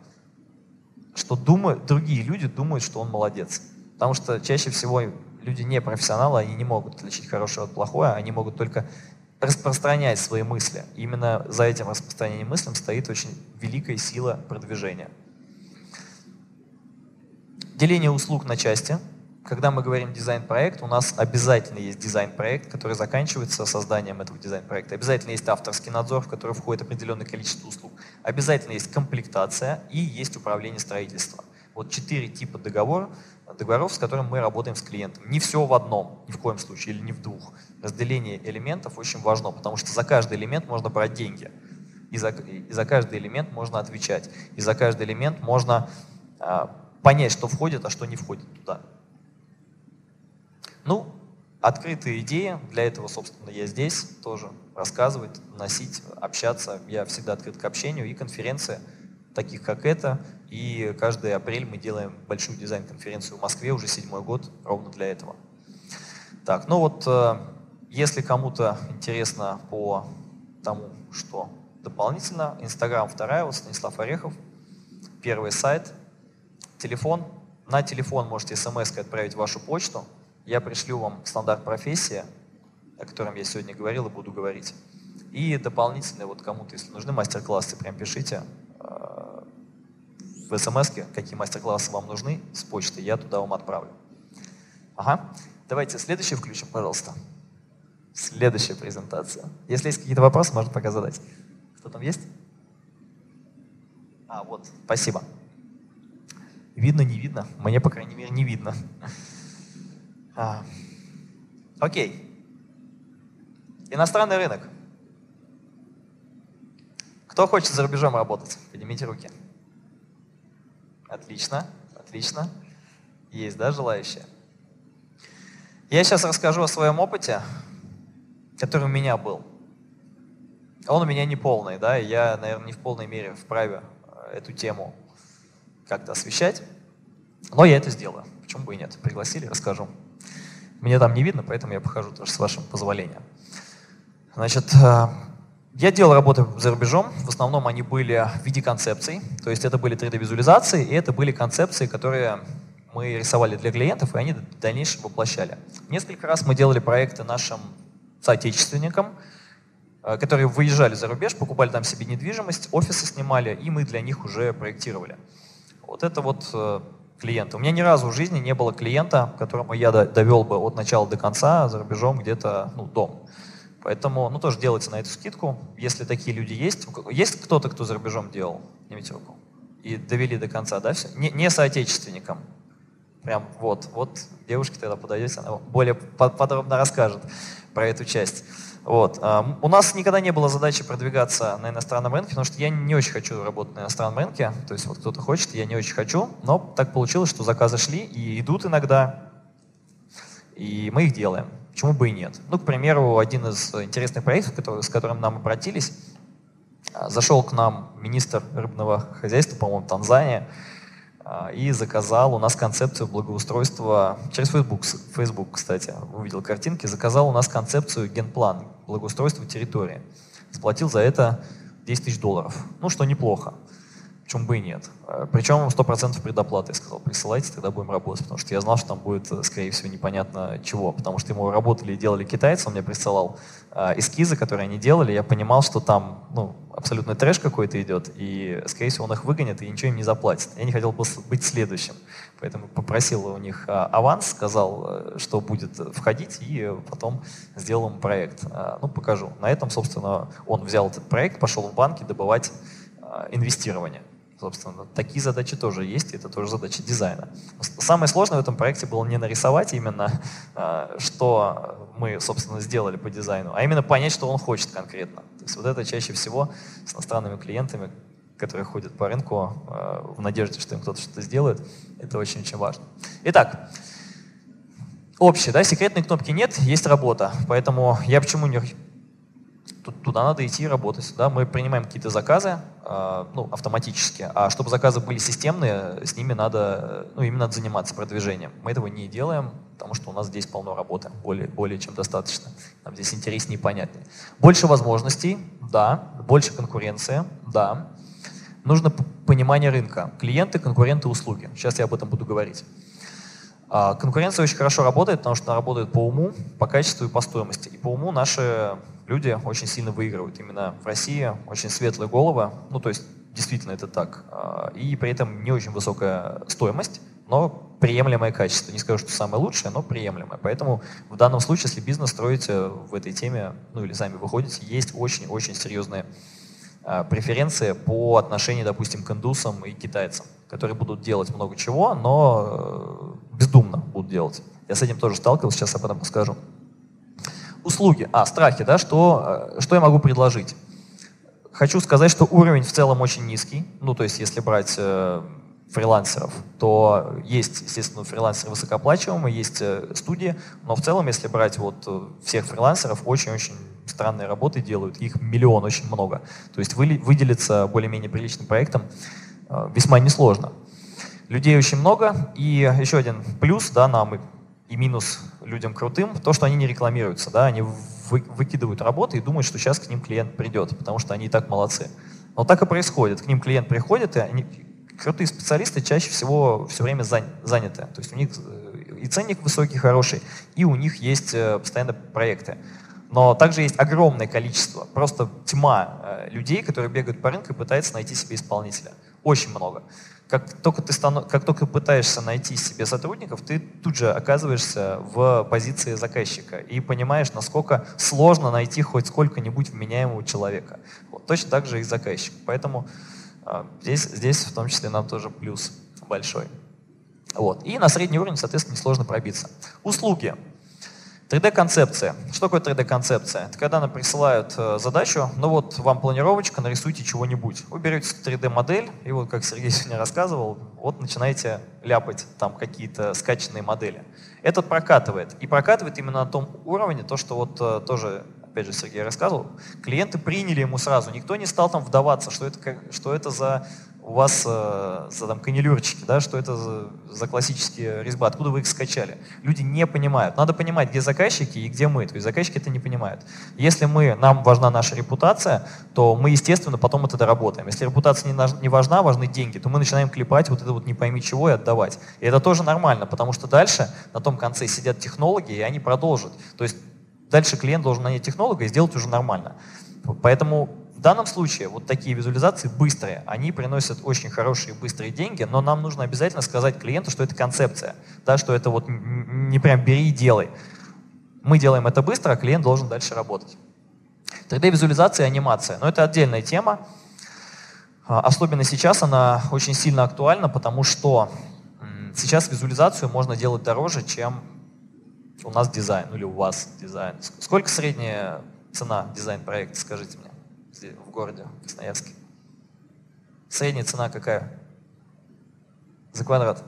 Что думают, другие люди думают, что он молодец. Потому что чаще всего люди не профессионалы, они не могут отличить хорошее от плохое, они могут только распространять свои мысли. Именно за этим распространением мыслям стоит очень великая сила продвижения. Деление услуг на части. Когда мы говорим дизайн-проект, у нас обязательно есть дизайн-проект, который заканчивается созданием этого дизайн-проекта. Обязательно есть авторский надзор, в который входит определенное количество услуг. Обязательно есть комплектация и есть управление строительством. Вот четыре типа договора, договоров, с которыми мы работаем с клиентом. Не все в одном, ни в коем случае, или не в двух. Разделение элементов очень важно, потому что за каждый элемент можно брать деньги. И за, и за каждый элемент можно отвечать. И за каждый элемент можно а, понять, что входит, а что не входит туда. Ну, открытые идеи, для этого, собственно, я здесь тоже рассказывать, носить, общаться. Я всегда открыт к общению. И конференции, таких как эта, и каждый апрель мы делаем большую дизайн-конференцию в Москве, уже седьмой год, ровно для этого. Так, ну вот, э, если кому-то интересно по тому, что дополнительно, Инстаграм вторая, вот Станислав Орехов, первый сайт, телефон. На телефон можете смс отправить вашу почту. Я пришлю вам стандарт профессии, о котором я сегодня говорил и буду говорить. И дополнительные, вот кому-то, если нужны мастер-классы, прям пишите э, в смс какие мастер-классы вам нужны с почты, я туда вам отправлю. Ага. Давайте следующий включим, пожалуйста. Следующая презентация. Если есть какие-то вопросы, можно пока задать. Кто там есть? А, вот, спасибо. Видно, не видно? Мне, по крайней мере, не видно. А. Окей. Иностранный рынок. Кто хочет за рубежом работать? Поднимите руки. Отлично, отлично. Есть, да, желающие? Я сейчас расскажу о своем опыте, который у меня был. Он у меня не полный, да, и я, наверное, не в полной мере вправе э, эту тему как-то освещать, но я это сделаю. Почему бы и нет? Пригласили, расскажу. Мне там не видно, поэтому я похожу тоже с вашим позволения. Значит, э, я делал работы за рубежом, в основном они были в виде концепций, то есть это были 3D-визуализации, и это были концепции, которые мы рисовали для клиентов, и они в дальнейшем воплощали. Несколько раз мы делали проекты нашим соотечественникам, э, которые выезжали за рубеж, покупали там себе недвижимость, офисы снимали, и мы для них уже проектировали. Вот это вот э, клиенты. У меня ни разу в жизни не было клиента, которому я довел бы от начала до конца за рубежом где-то ну, дом. Поэтому, ну, тоже делайте на эту скидку, если такие люди есть. Есть кто-то, кто за рубежом делал? Снимите руку. И довели до конца, да, все? Не, не соотечественникам. Прям вот, вот девушке тогда подойдете, она более подробно расскажет про эту часть. Вот. У нас никогда не было задачи продвигаться на иностранном рынке, потому что я не очень хочу работать на иностранном рынке. То есть вот кто-то хочет, я не очень хочу. Но так получилось, что заказы шли и идут иногда. И мы их делаем. Почему бы и нет? Ну, к примеру, один из интересных проектов, который, с которым нам обратились, а, зашел к нам министр рыбного хозяйства, по-моему, Танзания, и заказал у нас концепцию благоустройства через Facebook, Facebook, кстати, увидел картинки, заказал у нас концепцию генплан благоустройства территории. Заплатил за это 10 тысяч долларов. Ну, что неплохо. Почему бы и нет? А, Причем 100% предоплаты. Я сказал, присылайте, тогда будем работать. Потому что я знал, что там будет, э, скорее всего, непонятно чего. Потому что ему работали и делали китайцы, он мне присылал э, эскизы, которые они делали. Я понимал, что там ну, абсолютно трэш какой-то идет, и, скорее всего, он их выгонит и ничего им не заплатит. Я не хотел быть следующим. Поэтому попросил у них э, аванс, сказал, э, что будет входить, и потом сделал ему проект. Э, ну, покажу. На этом, собственно, он взял этот проект, пошел в банки добывать э, инвестирование. Собственно, такие задачи тоже есть, это тоже задача дизайна. Самое сложное в этом проекте было не нарисовать именно, а, что мы, собственно, сделали по дизайну, а именно понять, что он хочет конкретно. То есть вот это чаще всего с иностранными клиентами, которые ходят по рынку а, в надежде, что им кто-то что-то сделает, это очень-очень важно. Итак, общее, да, секретной кнопки нет, есть работа. Поэтому я почему не туда надо идти и работать. Да? Мы принимаем какие-то заказы э, ну, автоматически, а чтобы заказы были системные, с ними надо, ну, ими надо заниматься продвижением. Мы этого не делаем, потому что у нас здесь полно работы, более, более чем достаточно. Нам здесь интереснее и понятнее. Больше возможностей, да. Больше конкуренции, да. Нужно понимание рынка. Клиенты, конкуренты, услуги. Сейчас я об этом буду говорить. А, конкуренция очень хорошо работает, потому что она работает по уму, по качеству и по стоимости. И по уму наши люди очень сильно выигрывают. Именно в России очень светлая голова, ну то есть действительно это так. А, и при этом не очень высокая стоимость, но приемлемое качество. Не скажу, что самое лучшее, но приемлемое. Поэтому в данном случае, если бизнес строите в этой теме, ну или сами выходите, есть очень-очень серьезные а, преференции по отношению, допустим, к индусам и китайцам, которые будут делать много чего, но э, бездумно будут делать. Я с этим тоже сталкивался, сейчас об этом расскажу. Услуги. А, страхи, да, что, э, что я могу предложить? Хочу сказать, что уровень в целом очень низкий. Ну, то есть, если брать э, фрилансеров, то есть, естественно, фрилансеры высокооплачиваемые, есть э, студии, но в целом, если брать вот э, всех фрилансеров, очень-очень странные работы делают, их миллион, очень много. То есть выделиться более-менее приличным проектом э, весьма несложно. Людей очень много, и еще один плюс да, нам и минус людям крутым, то, что они не рекламируются, да, они вы, выкидывают работы и думают, что сейчас к ним клиент придет, потому что они и так молодцы. Но так и происходит. К ним клиент приходит, и они, крутые специалисты чаще всего все время заняты. То есть у них э, и ценник высокий, хороший, и у них есть э, постоянно проекты. Но также есть огромное количество, просто тьма э, людей, которые бегают по рынку и пытаются найти себе исполнителя. Очень много. Как только ты станов... как только пытаешься найти себе сотрудников, ты тут же оказываешься в позиции заказчика и понимаешь, насколько сложно найти хоть сколько-нибудь вменяемого человека. Вот. Точно так же и заказчик. Поэтому э, здесь, здесь в том числе нам тоже плюс большой. Вот. И на средний уровень, соответственно, несложно пробиться. Услуги. 3D-концепция. Что такое 3D-концепция? Это когда нам присылают э, задачу, ну вот вам планировочка, нарисуйте чего-нибудь. Вы берете 3D-модель, и вот как Сергей *laughs* сегодня рассказывал, вот начинаете ляпать там какие-то скачанные модели. Этот прокатывает. И прокатывает именно на том уровне, то, что вот э, тоже опять же, Сергей рассказывал, клиенты приняли ему сразу, никто не стал там вдаваться, что это, что это за у вас э, за там канилюрчики, да, что это за, за классические резьбы, откуда вы их скачали. Люди не понимают. Надо понимать, где заказчики и где мы. То есть заказчики это не понимают. Если мы, нам важна наша репутация, то мы, естественно, потом это доработаем. Если репутация не, не важна, важны деньги, то мы начинаем клепать вот это вот не пойми чего и отдавать. И это тоже нормально, потому что дальше на том конце сидят технологи, и они продолжат. То есть дальше клиент должен нанять технолога и сделать уже нормально. Поэтому данном случае вот такие визуализации быстрые, они приносят очень хорошие быстрые деньги, но нам нужно обязательно сказать клиенту, что это концепция, да, что это вот не прям бери и делай. Мы делаем это быстро, а клиент должен дальше работать. 3D-визуализация и анимация. Но это отдельная тема. А, особенно сейчас она очень сильно актуальна, потому что сейчас визуализацию можно делать дороже, чем у нас дизайн, ну или у вас дизайн. Сколько средняя цена дизайн-проекта, скажите мне? В городе Красноярске. Средняя цена какая? За квадрат?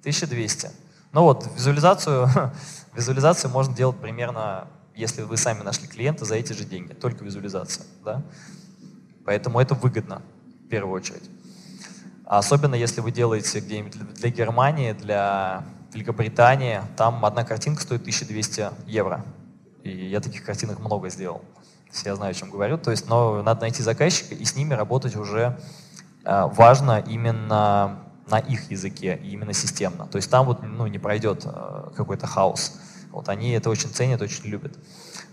1200. Ну вот, визуализацию, *laughs* визуализацию можно делать примерно, если вы сами нашли клиента, за эти же деньги. Только визуализация. Да? Поэтому это выгодно, в первую очередь. Особенно, если вы делаете где-нибудь для Германии, для Великобритании, там одна картинка стоит 1200 евро. И я таких картинок много сделал я знаю, о чем говорю. То есть, но надо найти заказчика и с ними работать уже э, важно именно на их языке, именно системно. То есть там вот ну, не пройдет э, какой-то хаос. Вот они это очень ценят, очень любят.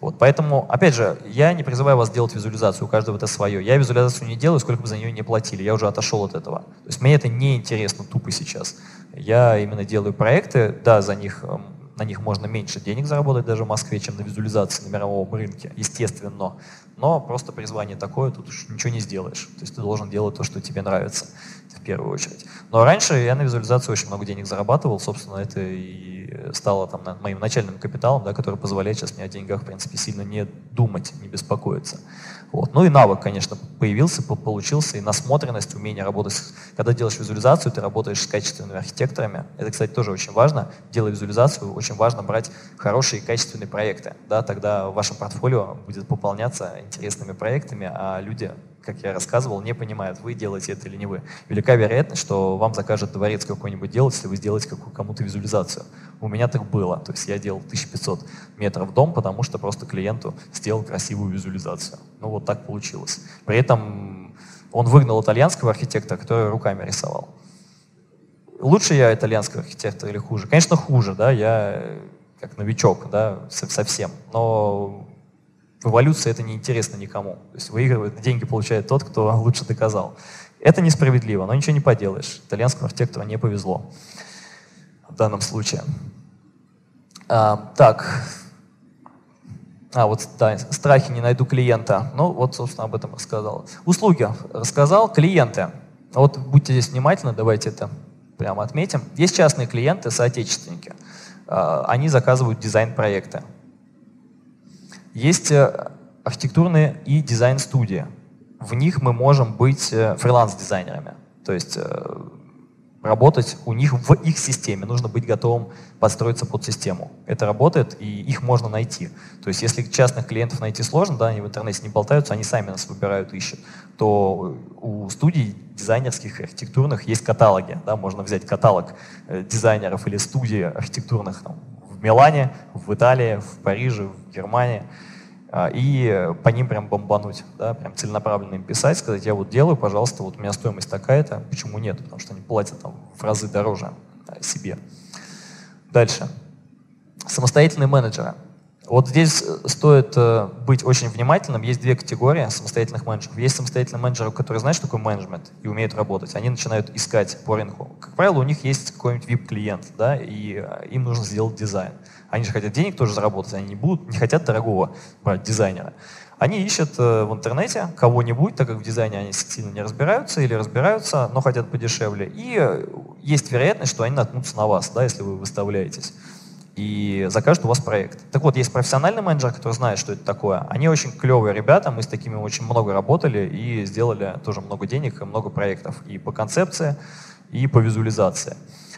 Вот, поэтому, опять же, я не призываю вас делать визуализацию, у каждого это свое. Я визуализацию не делаю, сколько бы за нее не платили. Я уже отошел от этого. То есть мне это не интересно тупо сейчас. Я именно делаю проекты, да, за них эм, на них можно меньше денег заработать даже в Москве, чем на визуализации на мировом рынке, естественно. Но просто призвание такое, тут уж ничего не сделаешь. То есть ты должен делать то, что тебе нравится в первую очередь. Но раньше я на визуализацию очень много денег зарабатывал, собственно, это и стало там моим начальным капиталом, да, который позволяет сейчас мне о деньгах, в принципе, сильно не думать, не беспокоиться. Вот. Ну и навык, конечно, появился, получился, и насмотренность, умение работать. Когда делаешь визуализацию, ты работаешь с качественными архитекторами. Это, кстати, тоже очень важно. Делая визуализацию, очень важно брать хорошие качественные проекты. Да, тогда в вашем портфолио будет пополняться интересными проектами, а люди как я рассказывал, не понимают, вы делаете это или не вы. Велика вероятность, что вам закажет дворец какой-нибудь делать, если вы сделаете кому-то визуализацию. У меня так было. То есть я делал 1500 метров дом, потому что просто клиенту сделал красивую визуализацию. Ну вот так получилось. При этом он выгнал итальянского архитектора, который руками рисовал. Лучше я итальянского архитектора или хуже? Конечно, хуже, да, я как новичок, да, совсем. Но в эволюции это не интересно никому. То есть выигрывает, деньги получает тот, кто лучше доказал. Это несправедливо, но ничего не поделаешь. Итальянскому архитектору не повезло в данном случае. А, так. А, вот, да, страхи, не найду клиента. Ну, вот, собственно, об этом рассказал. Услуги рассказал, клиенты. Вот будьте здесь внимательны, давайте это прямо отметим. Есть частные клиенты, соотечественники. А, они заказывают дизайн-проекты. Есть э, архитектурные и дизайн-студии. В них мы можем быть э, фриланс-дизайнерами. То есть э, работать у них в их системе. Нужно быть готовым подстроиться под систему. Это работает, и их можно найти. То есть если частных клиентов найти сложно, да, они в интернете не болтаются, они сами нас выбирают, ищут, то у студий дизайнерских, архитектурных есть каталоги. Да, можно взять каталог дизайнеров или студий архитектурных там, Милане, в Италии, в Париже, в Германии – а, и по ним прям бомбануть, да, прям целенаправленно им писать, сказать, я вот делаю, пожалуйста, вот у меня стоимость такая-то, почему нет? Потому что они платят там в разы дороже себе. Дальше. Самостоятельные менеджеры. Вот здесь э, стоит э, быть очень внимательным. Есть две категории самостоятельных менеджеров. Есть самостоятельные менеджеры, которые знают, что такое менеджмент и умеют работать. Они начинают искать по рынку. Как правило, у них есть какой-нибудь VIP-клиент, да, и э, им нужно сделать дизайн. Они же хотят денег тоже заработать, они не будут, не хотят дорогого брать дизайнера. Они ищут в интернете кого-нибудь, так как в дизайне они сильно не разбираются или разбираются, но хотят подешевле. И есть вероятность, что они наткнутся на вас, да, если вы выставляетесь и закажут у вас проект. Так вот, есть профессиональный менеджер, который знает, что это такое. Они очень клевые ребята, мы с такими очень много работали и сделали тоже много денег и много проектов и по концепции, и по визуализации.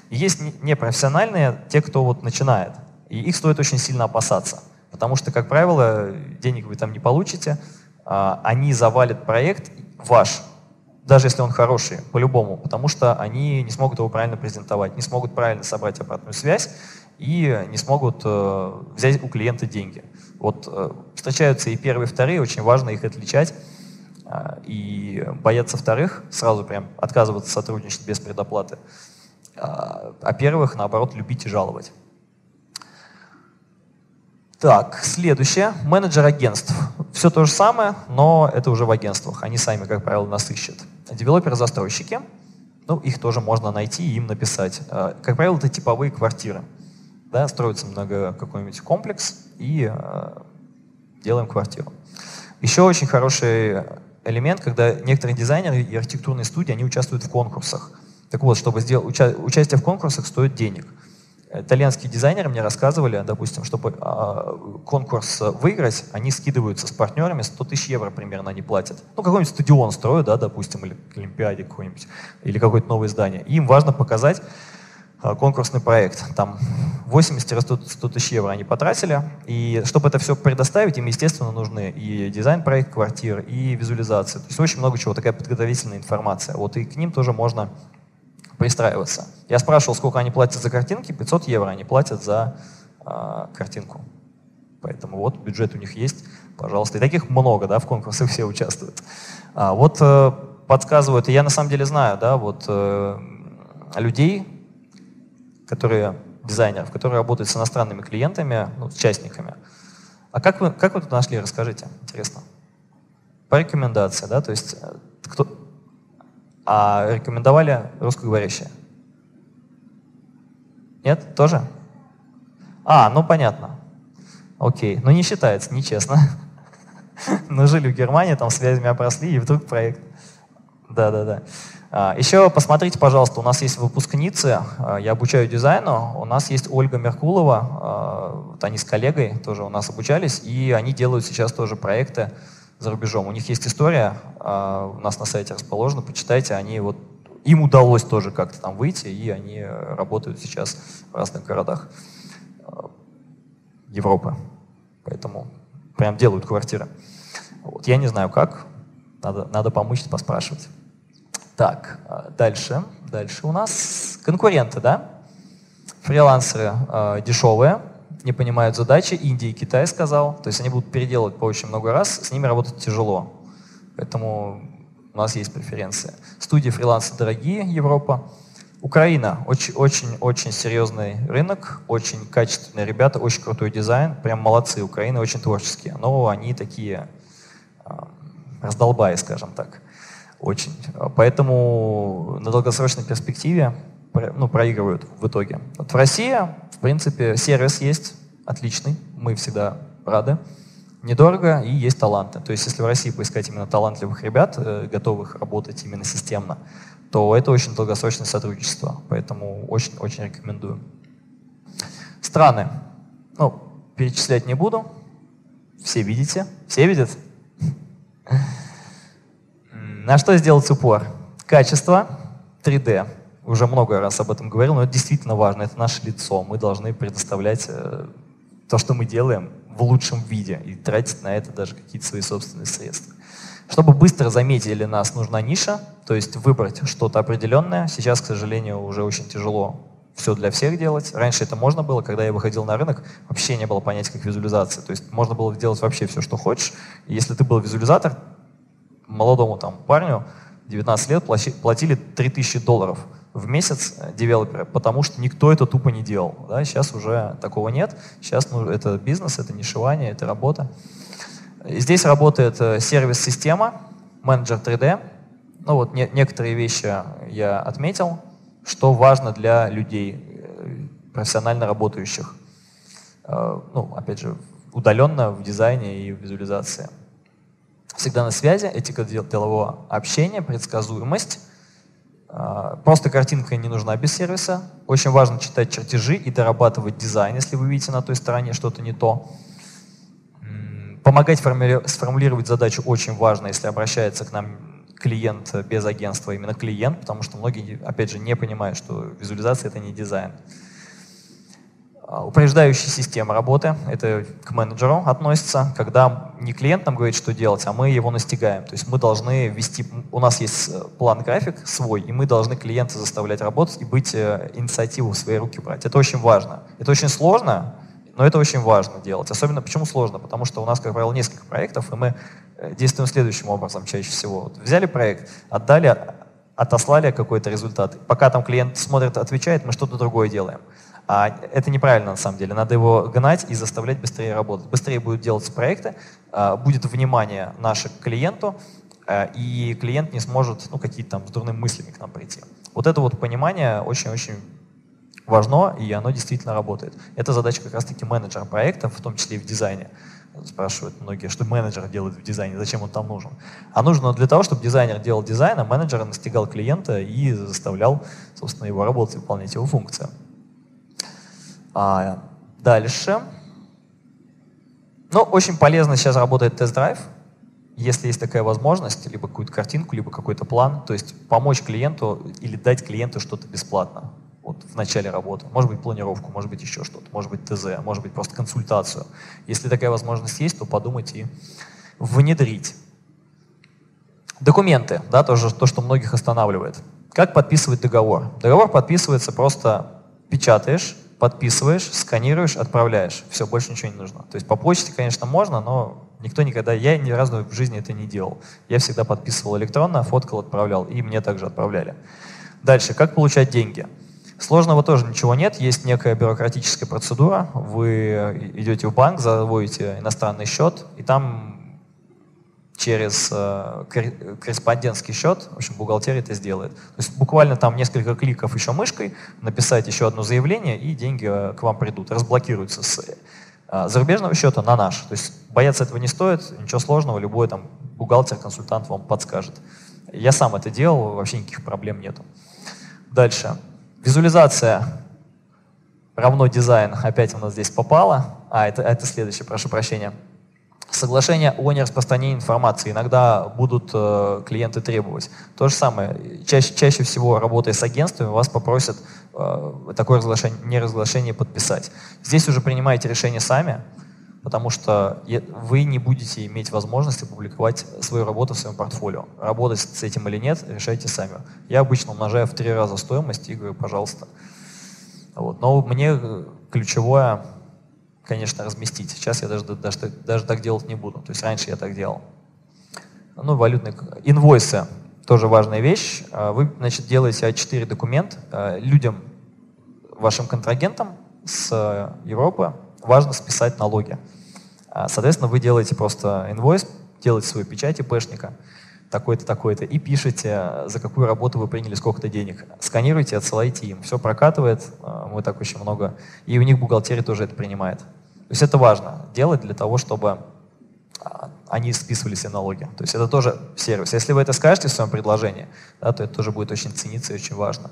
Есть непрофессиональные, те, кто вот начинает. И их стоит очень сильно опасаться. Потому что, как правило, денег вы там не получите, а, они завалят проект ваш, даже если он хороший, по-любому, потому что они не смогут его правильно презентовать, не смогут правильно собрать обратную связь, и не смогут э, взять у клиента деньги. Вот э, встречаются и первые, и вторые, очень важно их отличать. Э, и бояться вторых, сразу прям отказываться сотрудничать без предоплаты. А первых, наоборот, любить и жаловать. Так, следующее. Менеджер агентств. Все то же самое, но это уже в агентствах. Они сами, как правило, нас ищут. Девелоперы-застройщики. Ну, их тоже можно найти и им написать. Как правило, это типовые квартиры да, строится много какой-нибудь комплекс и э, делаем квартиру. Еще очень хороший элемент, когда некоторые дизайнеры и архитектурные студии, они участвуют в конкурсах. Так вот, чтобы сделать уча участие в конкурсах стоит денег. Итальянские дизайнеры мне рассказывали, допустим, чтобы э, конкурс выиграть, они скидываются с партнерами, 100 тысяч евро примерно они платят. Ну, какой-нибудь стадион строят, да, допустим, или к Олимпиаде какой-нибудь, или какое-то новое здание. И им важно показать, конкурсный проект. Там 80-100 тысяч евро они потратили. И чтобы это все предоставить, им, естественно, нужны и дизайн-проект квартир, и визуализация. То есть очень много чего, такая подготовительная информация. Вот и к ним тоже можно пристраиваться. Я спрашивал, сколько они платят за картинки. 500 евро они платят за э, картинку. Поэтому вот бюджет у них есть, пожалуйста. И таких много, да, в конкурсах все участвуют. А, вот э, подсказывают, и я на самом деле знаю, да, вот э, людей, которые дизайнеров, которые работают с иностранными клиентами, ну, с частниками. А как вы, как вы тут нашли, расскажите, интересно. По рекомендации, да, то есть э, кто... А рекомендовали русскоговорящие? Нет, тоже? А, ну понятно. Окей, ну не считается, нечестно. *laughs* Но жили в Германии, там связями обросли, и вдруг проект. Да-да-да. А, Еще посмотрите, пожалуйста, у нас есть выпускницы, а, я обучаю дизайну, у нас есть Ольга Меркулова, а, вот они с коллегой тоже у нас обучались, и они делают сейчас тоже проекты за рубежом. У них есть история, у нас на сайте расположена, почитайте, они вот им удалось тоже как-то там выйти, и они работают сейчас в разных городах Европы. Поэтому прям делают квартиры. Вот. Я не знаю как, надо, надо помочь, поспрашивать. Так, а, дальше. Дальше у нас конкуренты, да? Фрилансеры э, дешевые, не понимают задачи. Индия и Китай сказал. То есть они будут переделывать по очень много раз, с ними работать тяжело. Поэтому у нас есть преференция. Студии фриланса дорогие, Европа. Украина очень-очень-очень серьезный рынок, очень качественные ребята, очень крутой дизайн, прям молодцы. Украина очень творческие, но они такие э, раздолбаи, скажем так. Очень. Поэтому на долгосрочной перспективе ну, проигрывают в итоге. Вот в России, в принципе, сервис есть отличный, мы всегда рады. Недорого и есть таланты. То есть если в России поискать именно талантливых ребят, э, готовых работать именно системно, то это очень долгосрочное сотрудничество. Поэтому очень-очень рекомендую. Страны. Ну, перечислять не буду. Все видите? Все видят? *laughs* На что сделать упор? Качество, 3D. Уже много раз об этом говорил, но это действительно важно. Это наше лицо. Мы должны предоставлять э, то, что мы делаем, в лучшем виде и тратить на это даже какие-то свои собственные средства. Чтобы быстро заметили нас, нужна ниша, то есть выбрать что-то определенное. Сейчас, к сожалению, уже очень тяжело все для всех делать. Раньше это можно было, когда я выходил на рынок, вообще не было понятия как визуализация. То есть можно было делать вообще все, что хочешь. И если ты был визуализатор, молодому там парню 19 лет платили 3000 долларов в месяц девелоперы, потому что никто это тупо не делал. Да? Сейчас уже такого нет. Сейчас ну, это бизнес, это нишевание, это работа. Здесь работает э, сервис-система, менеджер 3D. Ну вот не, некоторые вещи я отметил, что важно для людей, э, профессионально работающих. Э, ну, опять же, удаленно в дизайне и в визуализации. Всегда на связи, этика делового общения, предсказуемость. Просто картинка не нужна без сервиса. Очень важно читать чертежи и дорабатывать дизайн, если вы видите на той стороне что-то не то. Помогать сформулировать задачу очень важно, если обращается к нам клиент без агентства, именно клиент, потому что многие, опять же, не понимают, что визуализация — это не дизайн. А, упреждающая система работы, это к менеджеру относится, когда не клиент нам говорит, что делать, а мы его настигаем. То есть мы должны вести, у нас есть э, план-график свой, и мы должны клиента заставлять работать и быть э, инициативу в свои руки брать. Это очень важно. Это очень сложно, но это очень важно делать. Особенно, почему сложно? Потому что у нас, как правило, несколько проектов, и мы э, действуем следующим образом чаще всего. Вот взяли проект, отдали, отослали какой-то результат. Пока там клиент смотрит, отвечает, мы что-то другое делаем. А это неправильно на самом деле. Надо его гнать и заставлять быстрее работать. Быстрее будут делаться проекты, а, будет внимание наше к клиенту, а, и клиент не сможет ну, какие-то там с дурными мыслями к нам прийти. Вот это вот понимание очень-очень важно, и оно действительно работает. Это задача как раз-таки менеджера проекта, в том числе и в дизайне. Спрашивают многие, что менеджер делает в дизайне, зачем он там нужен. А нужно для того, чтобы дизайнер делал дизайн, а менеджер настигал клиента и заставлял, собственно, его работать, выполнять его функцию. А дальше. Ну, очень полезно сейчас работает тест-драйв, если есть такая возможность, либо какую-то картинку, либо какой-то план, то есть помочь клиенту или дать клиенту что-то бесплатно вот, в начале работы. Может быть, планировку, может быть, еще что-то, может быть, ТЗ, может быть, просто консультацию. Если такая возможность есть, то подумать и внедрить. Документы, да, тоже то, что многих останавливает. Как подписывать договор? Договор подписывается просто печатаешь, подписываешь, сканируешь, отправляешь. Все, больше ничего не нужно. То есть по почте, конечно, можно, но никто никогда, я ни разу в жизни это не делал. Я всегда подписывал электронно, фоткал, отправлял, и мне также отправляли. Дальше, как получать деньги? Сложного тоже ничего нет, есть некая бюрократическая процедура. Вы идете в банк, заводите иностранный счет, и там через э, корреспондентский счет, в общем, бухгалтерия это сделает. То есть буквально там несколько кликов еще мышкой, написать еще одно заявление, и деньги э, к вам придут, разблокируются с э, зарубежного счета на наш. То есть бояться этого не стоит, ничего сложного, любой там бухгалтер, консультант вам подскажет. Я сам это делал, вообще никаких проблем нету. Дальше. Визуализация равно дизайн опять у нас здесь попало. А, это, это следующее, прошу прощения. Соглашение о нераспространении информации. Иногда будут э, клиенты требовать. То же самое. Чаще, чаще всего, работая с агентствами, вас попросят э, такое разглашение, неразглашение подписать. Здесь уже принимаете решение сами, потому что вы не будете иметь возможности публиковать свою работу в своем портфолио. Работать с этим или нет, решайте сами. Я обычно умножаю в три раза стоимость и говорю, пожалуйста. Вот. Но мне ключевое, конечно, разместить. Сейчас я даже, даже, даже так делать не буду. То есть раньше я так делал. Ну, валютные инвойсы тоже важная вещь. А вы, значит, делаете А4 документ а, людям, вашим контрагентам с Европы, важно списать налоги. А, соответственно, вы делаете просто инвойс, делаете свою печать ИПшника, такой-то, такой-то, и пишете, за какую работу вы приняли сколько-то денег. Сканируете, отсылаете им. Все прокатывает, а, мы так очень много. И у них бухгалтерия тоже это принимает. То есть это важно делать для того, чтобы а, они списывали все налоги. То есть это тоже сервис. Если вы это скажете в своем предложении, да, то это тоже будет очень цениться и очень важно.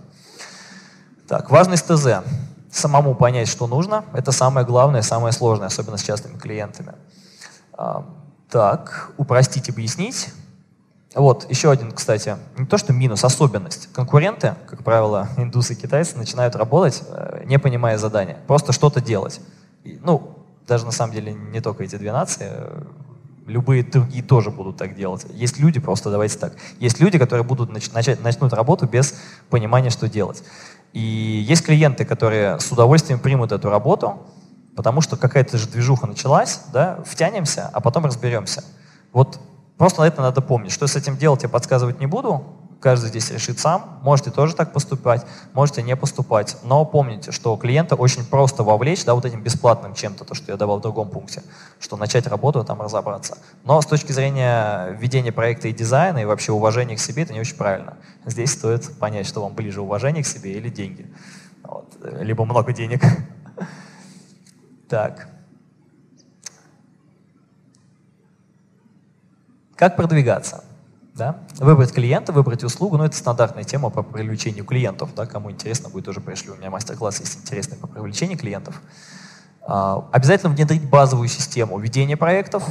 Так, важность ТЗ самому понять, что нужно, это самое главное, самое сложное, особенно с частными клиентами. Так, упростить, объяснить. Вот, еще один, кстати, не то что минус, особенность. Конкуренты, как правило, индусы и китайцы, начинают работать, э, не понимая задания, просто что-то делать. И, ну, даже на самом деле не только эти две нации, э, любые другие тоже будут так делать. Есть люди, просто давайте так, есть люди, которые будут начать, начнут работу без понимания, что делать. И есть клиенты, которые с удовольствием примут эту работу, потому что какая-то же движуха началась, да, втянемся, а потом разберемся. Вот Просто это надо помнить. Что с этим делать, я подсказывать не буду. Каждый здесь решит сам. Можете тоже так поступать, можете не поступать. Но помните, что клиента очень просто вовлечь да, вот этим бесплатным чем-то, то, что я давал в другом пункте, что начать работу, там разобраться. Но с точки зрения ведения проекта и дизайна, и вообще уважения к себе, это не очень правильно. Здесь стоит понять, что вам ближе уважение к себе или деньги. Вот. Либо много денег. *laughs* Так. Как продвигаться? Да? Выбрать клиента, выбрать услугу, ну это стандартная тема по привлечению клиентов. Да? Кому интересно, будет тоже пришли. У меня мастер-класс есть интересный по привлечению клиентов. А, обязательно внедрить базовую систему ведения проектов.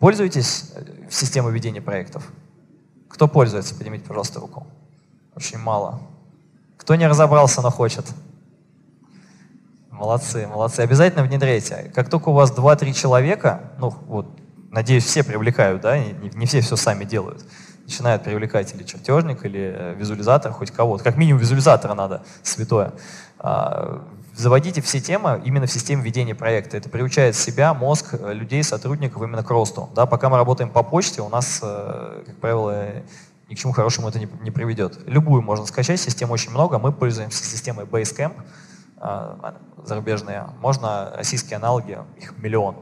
Пользуетесь э, системой ведения проектов? Кто пользуется? Поднимите, пожалуйста, руку. Очень мало. Кто не разобрался, но хочет? Молодцы, молодцы. Обязательно внедряйте. Как только у вас 2-3 человека, ну вот надеюсь, все привлекают, да, не, не все все сами делают. Начинают привлекать или чертежник, или э, визуализатор, хоть кого-то. Как минимум визуализатора надо, святое. А, заводите все темы именно в системе ведения проекта. Это приучает себя, мозг, э, людей, сотрудников именно к росту. Да, пока мы работаем по почте, у нас, э, как правило, ни к чему хорошему это не, не приведет. Любую можно скачать, систем очень много. Мы пользуемся системой Basecamp, а, зарубежные. Можно российские аналоги, их миллион,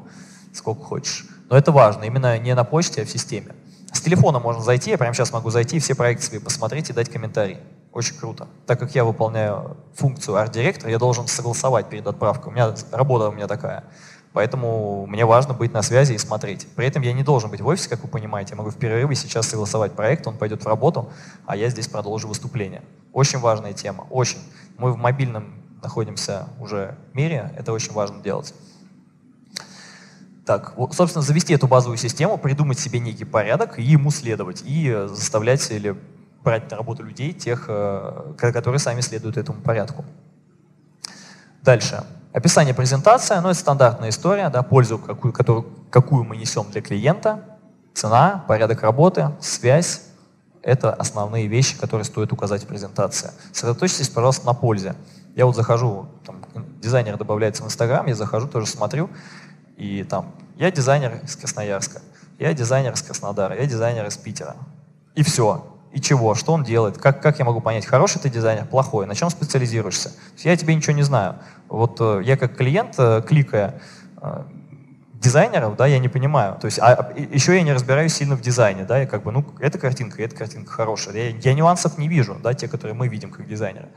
сколько хочешь. Но это важно, именно не на почте, а в системе. С телефона можно зайти, я прямо сейчас могу зайти, все проекты себе посмотреть и дать комментарий. Очень круто. Так как я выполняю функцию арт-директора, я должен согласовать перед отправкой. У меня работа у меня такая. Поэтому мне важно быть на связи и смотреть. При этом я не должен быть в офисе, как вы понимаете. Я могу в перерыве сейчас согласовать проект, он пойдет в работу, а я здесь продолжу выступление. Очень важная тема, очень. Мы в мобильном находимся уже мире, это очень важно делать. Так, собственно, завести эту базовую систему, придумать себе некий порядок и ему следовать, и э, заставлять или брать на работу людей, тех, э, которые сами следуют этому порядку. Дальше. Описание презентации, ну, это стандартная история, да, пользу, какую, которую, какую мы несем для клиента, цена, порядок работы, связь. Это основные вещи, которые стоит указать в презентации. Сосредоточьтесь, пожалуйста, на пользе. Я вот захожу, там, дизайнер добавляется в Инстаграм, я захожу, тоже смотрю, и там, я дизайнер из Красноярска, я дизайнер из Краснодара, я дизайнер из Питера. И все. И чего? Что он делает? Как, как я могу понять, хороший ты дизайнер, плохой? На чем специализируешься? Я тебе ничего не знаю. Вот э, я как клиент, э, кликая э, дизайнеров, да, я не понимаю. То есть, а, еще я не разбираюсь сильно в дизайне, да, я как бы, ну, эта картинка, эта картинка хорошая. Я, я нюансов не вижу, да, те, которые мы видим как дизайнеры.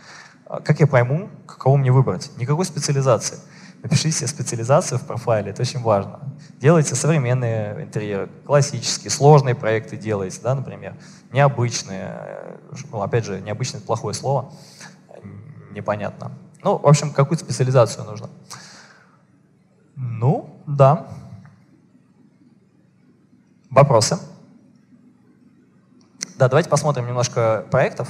А как я пойму, кого мне выбрать? Никакой специализации. Напишите специализацию в профайле, это очень важно. Делайте современные интерьеры, классические, сложные проекты делайте, да, например, необычные, ну, опять же, необычное плохое слово, непонятно. Ну, в общем, какую-то специализацию нужно. Ну, да. Вопросы? Да, давайте посмотрим немножко проектов.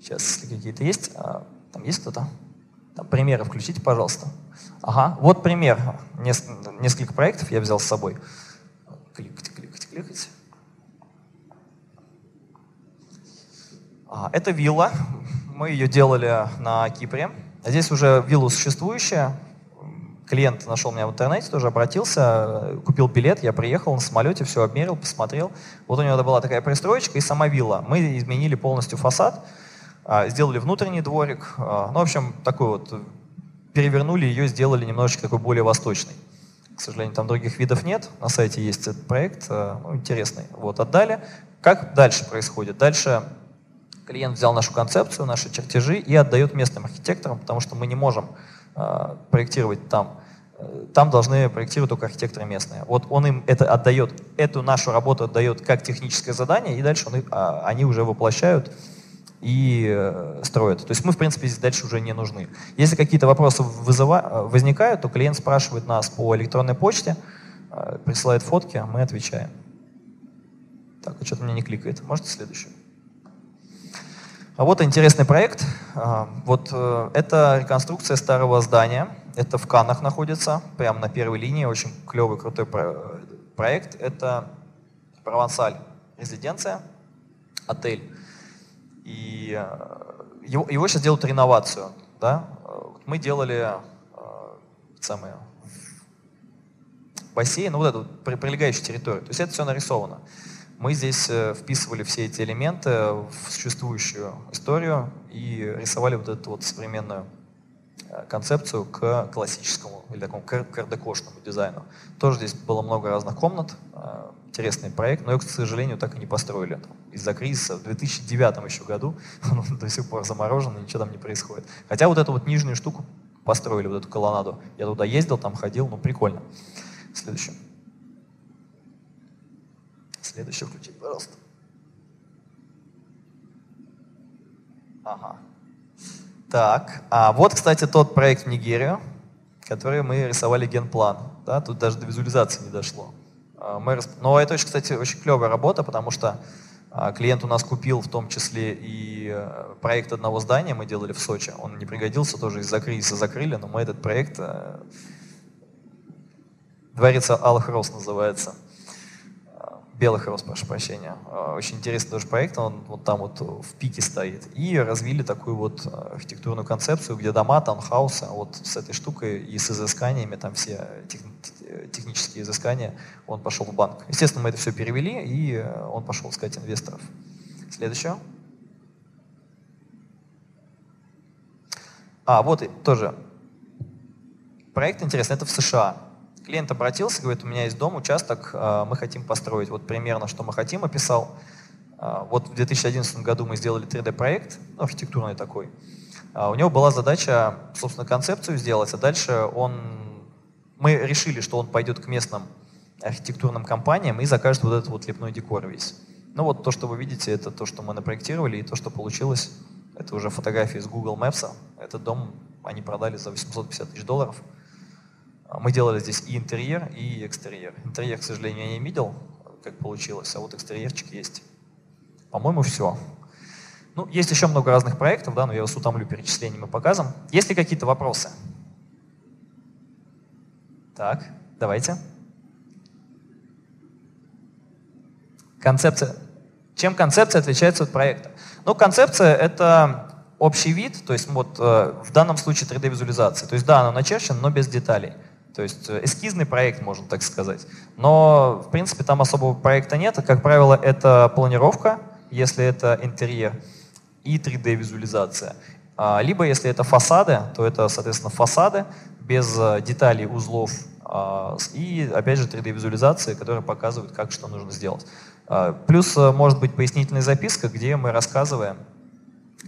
Сейчас, если какие-то есть. А, там есть кто-то? Там примеры включите, пожалуйста. Ага, вот пример. Несколько проектов я взял с собой. Кликать, кликать, кликать. А, это вилла. Мы ее делали на Кипре. Здесь уже вилла существующая. Клиент нашел меня в интернете, тоже обратился, купил билет, я приехал на самолете, все обмерил, посмотрел. Вот у него была такая пристроечка и сама вилла. Мы изменили полностью фасад, а, сделали внутренний дворик. А, ну, в общем, такой вот, перевернули ее, сделали немножечко такой более восточный. К сожалению, там других видов нет. На сайте есть этот проект, а, ну, интересный. Вот, отдали. Как дальше происходит? Дальше клиент взял нашу концепцию, наши чертежи и отдает местным архитекторам, потому что мы не можем проектировать там. Там должны проектировать только архитекторы местные. Вот он им это отдает, эту нашу работу отдает как техническое задание, и дальше он, они уже воплощают и э, строят. То есть мы, в принципе, здесь дальше уже не нужны. Если какие-то вопросы вызыва... Э, возникают, то клиент спрашивает нас по электронной почте, э, присылает фотки, а мы отвечаем. Так, а что-то мне не кликает. Можете следующую? А вот интересный проект. Вот это реконструкция старого здания. Это в Канах находится, прямо на первой линии. Очень клевый, крутой проект. Это Провансаль резиденция, отель. И э, его, его сейчас делают реновацию. Да? Мы делали э, самое, бассейн, ну вот эту прилегающую территорию. То есть это все нарисовано. Мы здесь э, вписывали все эти элементы в существующую историю и рисовали вот эту вот современную э, концепцию к классическому или такому кардекошному дизайну. Тоже здесь было много разных комнат, э, интересный проект, но его, к сожалению, так и не построили. Из-за кризиса в 2009 еще году *laughs* он до сих пор заморожен, и ничего там не происходит. Хотя вот эту вот нижнюю штуку построили, вот эту колоннаду. Я туда ездил, там ходил, ну прикольно. Следующий. Следующий включи, пожалуйста. Ага. Так, а вот, кстати, тот проект в Нигерию, который мы рисовали генплан. Да, тут даже до визуализации не дошло. А, мы, но это, очень, кстати, очень клевая работа, потому что а, клиент у нас купил в том числе и э, проект одного здания, мы делали в Сочи. Он не пригодился, тоже из-за кризиса закрыли, но мы этот проект э, Дворец Алых Роз называется. Белых роз, прошу прощения. Очень интересный тоже проект, он вот там вот в пике стоит. И развили такую вот архитектурную концепцию, где дома, таунхаусы, вот с этой штукой и с изысканиями, там все тех, технические изыскания, он пошел в банк. Естественно, мы это все перевели, и он пошел искать инвесторов. Следующее. А, вот и тоже проект интересный, это в США. Клиент обратился, говорит, у меня есть дом, участок, а, мы хотим построить. Вот примерно, что мы хотим, описал. А, вот в 2011 году мы сделали 3D-проект, ну, архитектурный такой. А, у него была задача, собственно, концепцию сделать, а дальше он... Мы решили, что он пойдет к местным архитектурным компаниям и закажет вот этот вот лепной декор весь. Ну вот то, что вы видите, это то, что мы напроектировали, и то, что получилось, это уже фотографии из Google Maps. Этот дом они продали за 850 тысяч долларов. А мы делали здесь и интерьер, и экстерьер. Интерьер, к сожалению, я не видел, как получилось, а вот экстерьерчик есть. По-моему, все. Ну, есть еще много разных проектов, да, но я вас утомлю перечислениями и показом. Есть ли какие-то вопросы? Так, давайте. Концепция. Чем концепция отличается от проекта? Ну, концепция — это общий вид, то есть вот э, в данном случае 3D-визуализация. То есть да, она начерчена, но без деталей. То есть э, эскизный проект, можно так сказать. Но, в принципе, там особого проекта нет. Как правило, это планировка, если это интерьер, и 3D-визуализация. А, либо, если это фасады, то это, соответственно, фасады без э, деталей, узлов а, и, опять же, 3D-визуализации, которые показывают, как что нужно сделать. А, плюс э, может быть пояснительная записка, где мы рассказываем,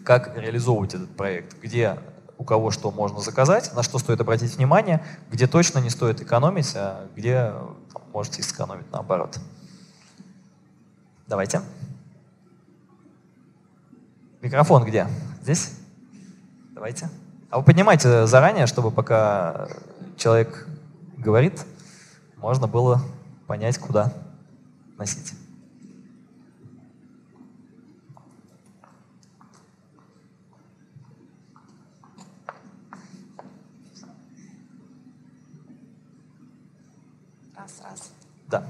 как реализовывать этот проект, где у кого что можно заказать, на что стоит обратить внимание, где точно не стоит экономить, а где там, можете сэкономить наоборот. Давайте. Микрофон где? Здесь? Давайте. А вы поднимайте заранее, чтобы пока человек говорит, можно было понять, куда носить. Да.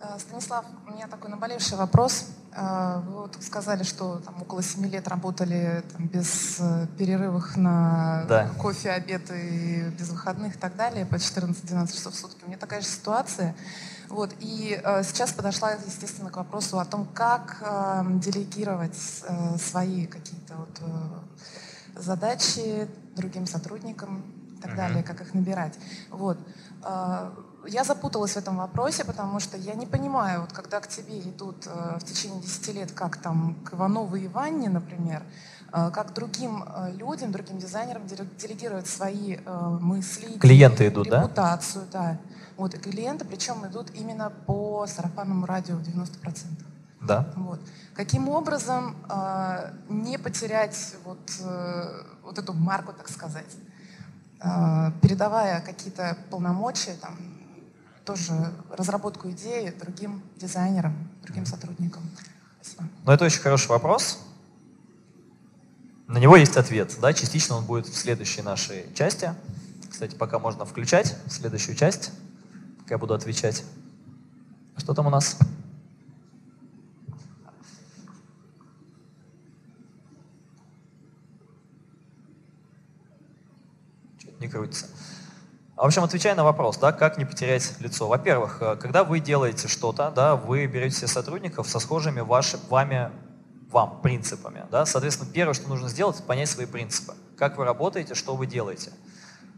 Э, Станислав, у меня такой наболевший вопрос. Э, вы вот сказали, что там около 7 лет работали там, без э, перерывов на да. кофе, обед и без выходных и так далее, по 14-12 часов в сутки. У меня такая же ситуация. Вот, и э, сейчас подошла, естественно, к вопросу о том, как э, делегировать э, свои какие-то вот, э, задачи другим сотрудникам и так uh-huh. далее, как их набирать. Вот. Э, я запуталась в этом вопросе, потому что я не понимаю, вот когда к тебе идут э, в течение 10 лет, как там к Иванову и Иванне, например, э, как другим э, людям, другим дизайнерам делегировать свои мысли, клиенты идут, репутацию, да? да. Вот, и клиенты, причем идут именно по сарафанному радио в 90%. Да. Вот. Каким образом э, не потерять вот, э, вот эту марку, так сказать, передавая какие-то полномочия, там, тоже разработку идеи другим дизайнерам, другим сотрудникам? Спасибо. Ну, это очень хороший вопрос. На него есть ответ. Да? Частично он будет в следующей нашей части. Кстати, пока можно включать следующую часть, пока я буду отвечать. Что там у нас? Не крутится. В общем, отвечая на вопрос, да, как не потерять лицо. Во-первых, э, когда вы делаете что-то, да, вы берете сотрудников со схожими ваши, вами, вам принципами. Да. Соответственно, первое, что нужно сделать, понять свои принципы. Как вы работаете, что вы делаете.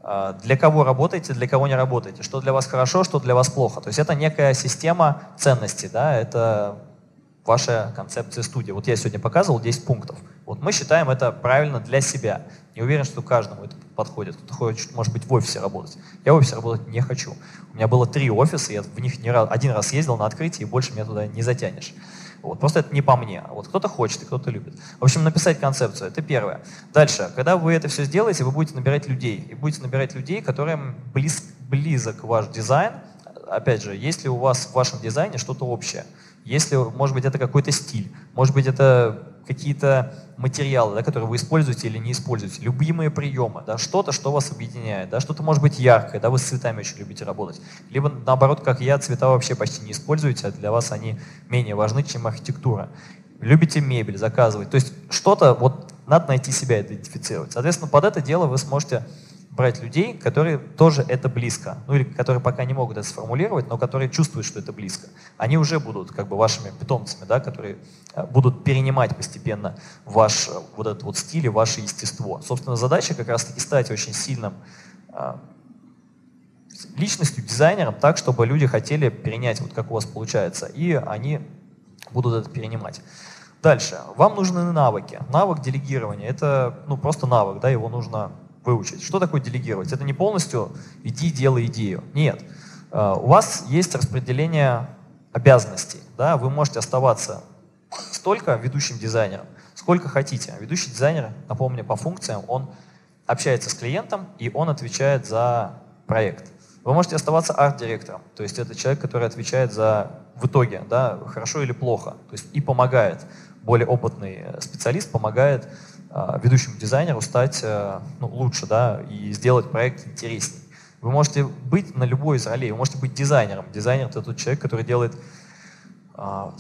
Э, для кого работаете, для кого не работаете. Что для вас хорошо, что для вас плохо. То есть это некая система ценностей. Да, это ваша концепция студии. Вот я сегодня показывал 10 пунктов. Вот мы считаем это правильно для себя. Не уверен, что каждому это подходит. Кто-то хочет, может быть, в офисе работать. Я в офисе работать не хочу. У меня было три офиса, я в них не раз, один раз ездил на открытие, и больше меня туда не затянешь. Вот, просто это не по мне. Вот кто-то хочет, и кто-то любит. В общем, написать концепцию, это первое. Дальше, когда вы это все сделаете, вы будете набирать людей. И будете набирать людей, которым близ, близок ваш дизайн. Опять же, есть ли у вас в вашем дизайне что-то общее? Если, может быть, это какой-то стиль, может быть, это какие-то материалы, да, которые вы используете или не используете, любимые приемы, да, что-то, что вас объединяет, да, что-то может быть яркое, да, вы с цветами очень любите работать. Либо наоборот, как я, цвета вообще почти не используете, а для вас они менее важны, чем архитектура. Любите мебель, заказывать. То есть что-то, вот надо найти себя, идентифицировать. Соответственно, под это дело вы сможете брать людей, которые тоже это близко, ну или которые пока не могут это сформулировать, но которые чувствуют, что это близко. Они уже будут как бы вашими питомцами, да, которые э, будут перенимать постепенно ваш э, вот этот вот стиль и ваше естество. Собственно, задача как раз-таки стать очень сильным э, личностью, дизайнером, так, чтобы люди хотели перенять, вот как у вас получается, и они будут это перенимать. Дальше. Вам нужны навыки. Навык делегирования – это ну, просто навык, да, его нужно выучить. Что такое делегировать? Это не полностью иди, делай идею. Нет. А, у вас есть распределение обязанностей. Да? Вы можете оставаться столько ведущим дизайнером, сколько хотите. Ведущий дизайнер, напомню, по функциям, он общается с клиентом, и он отвечает за проект. Вы можете оставаться арт-директором, то есть это человек, который отвечает за в итоге, да, хорошо или плохо, то есть и помогает. Более опытный специалист помогает ведущему дизайнеру стать э, ну, лучше, да, и сделать проект интересней. Вы можете быть на любой из ролей, вы можете быть дизайнером. Дизайнер — это тот человек, который делает а,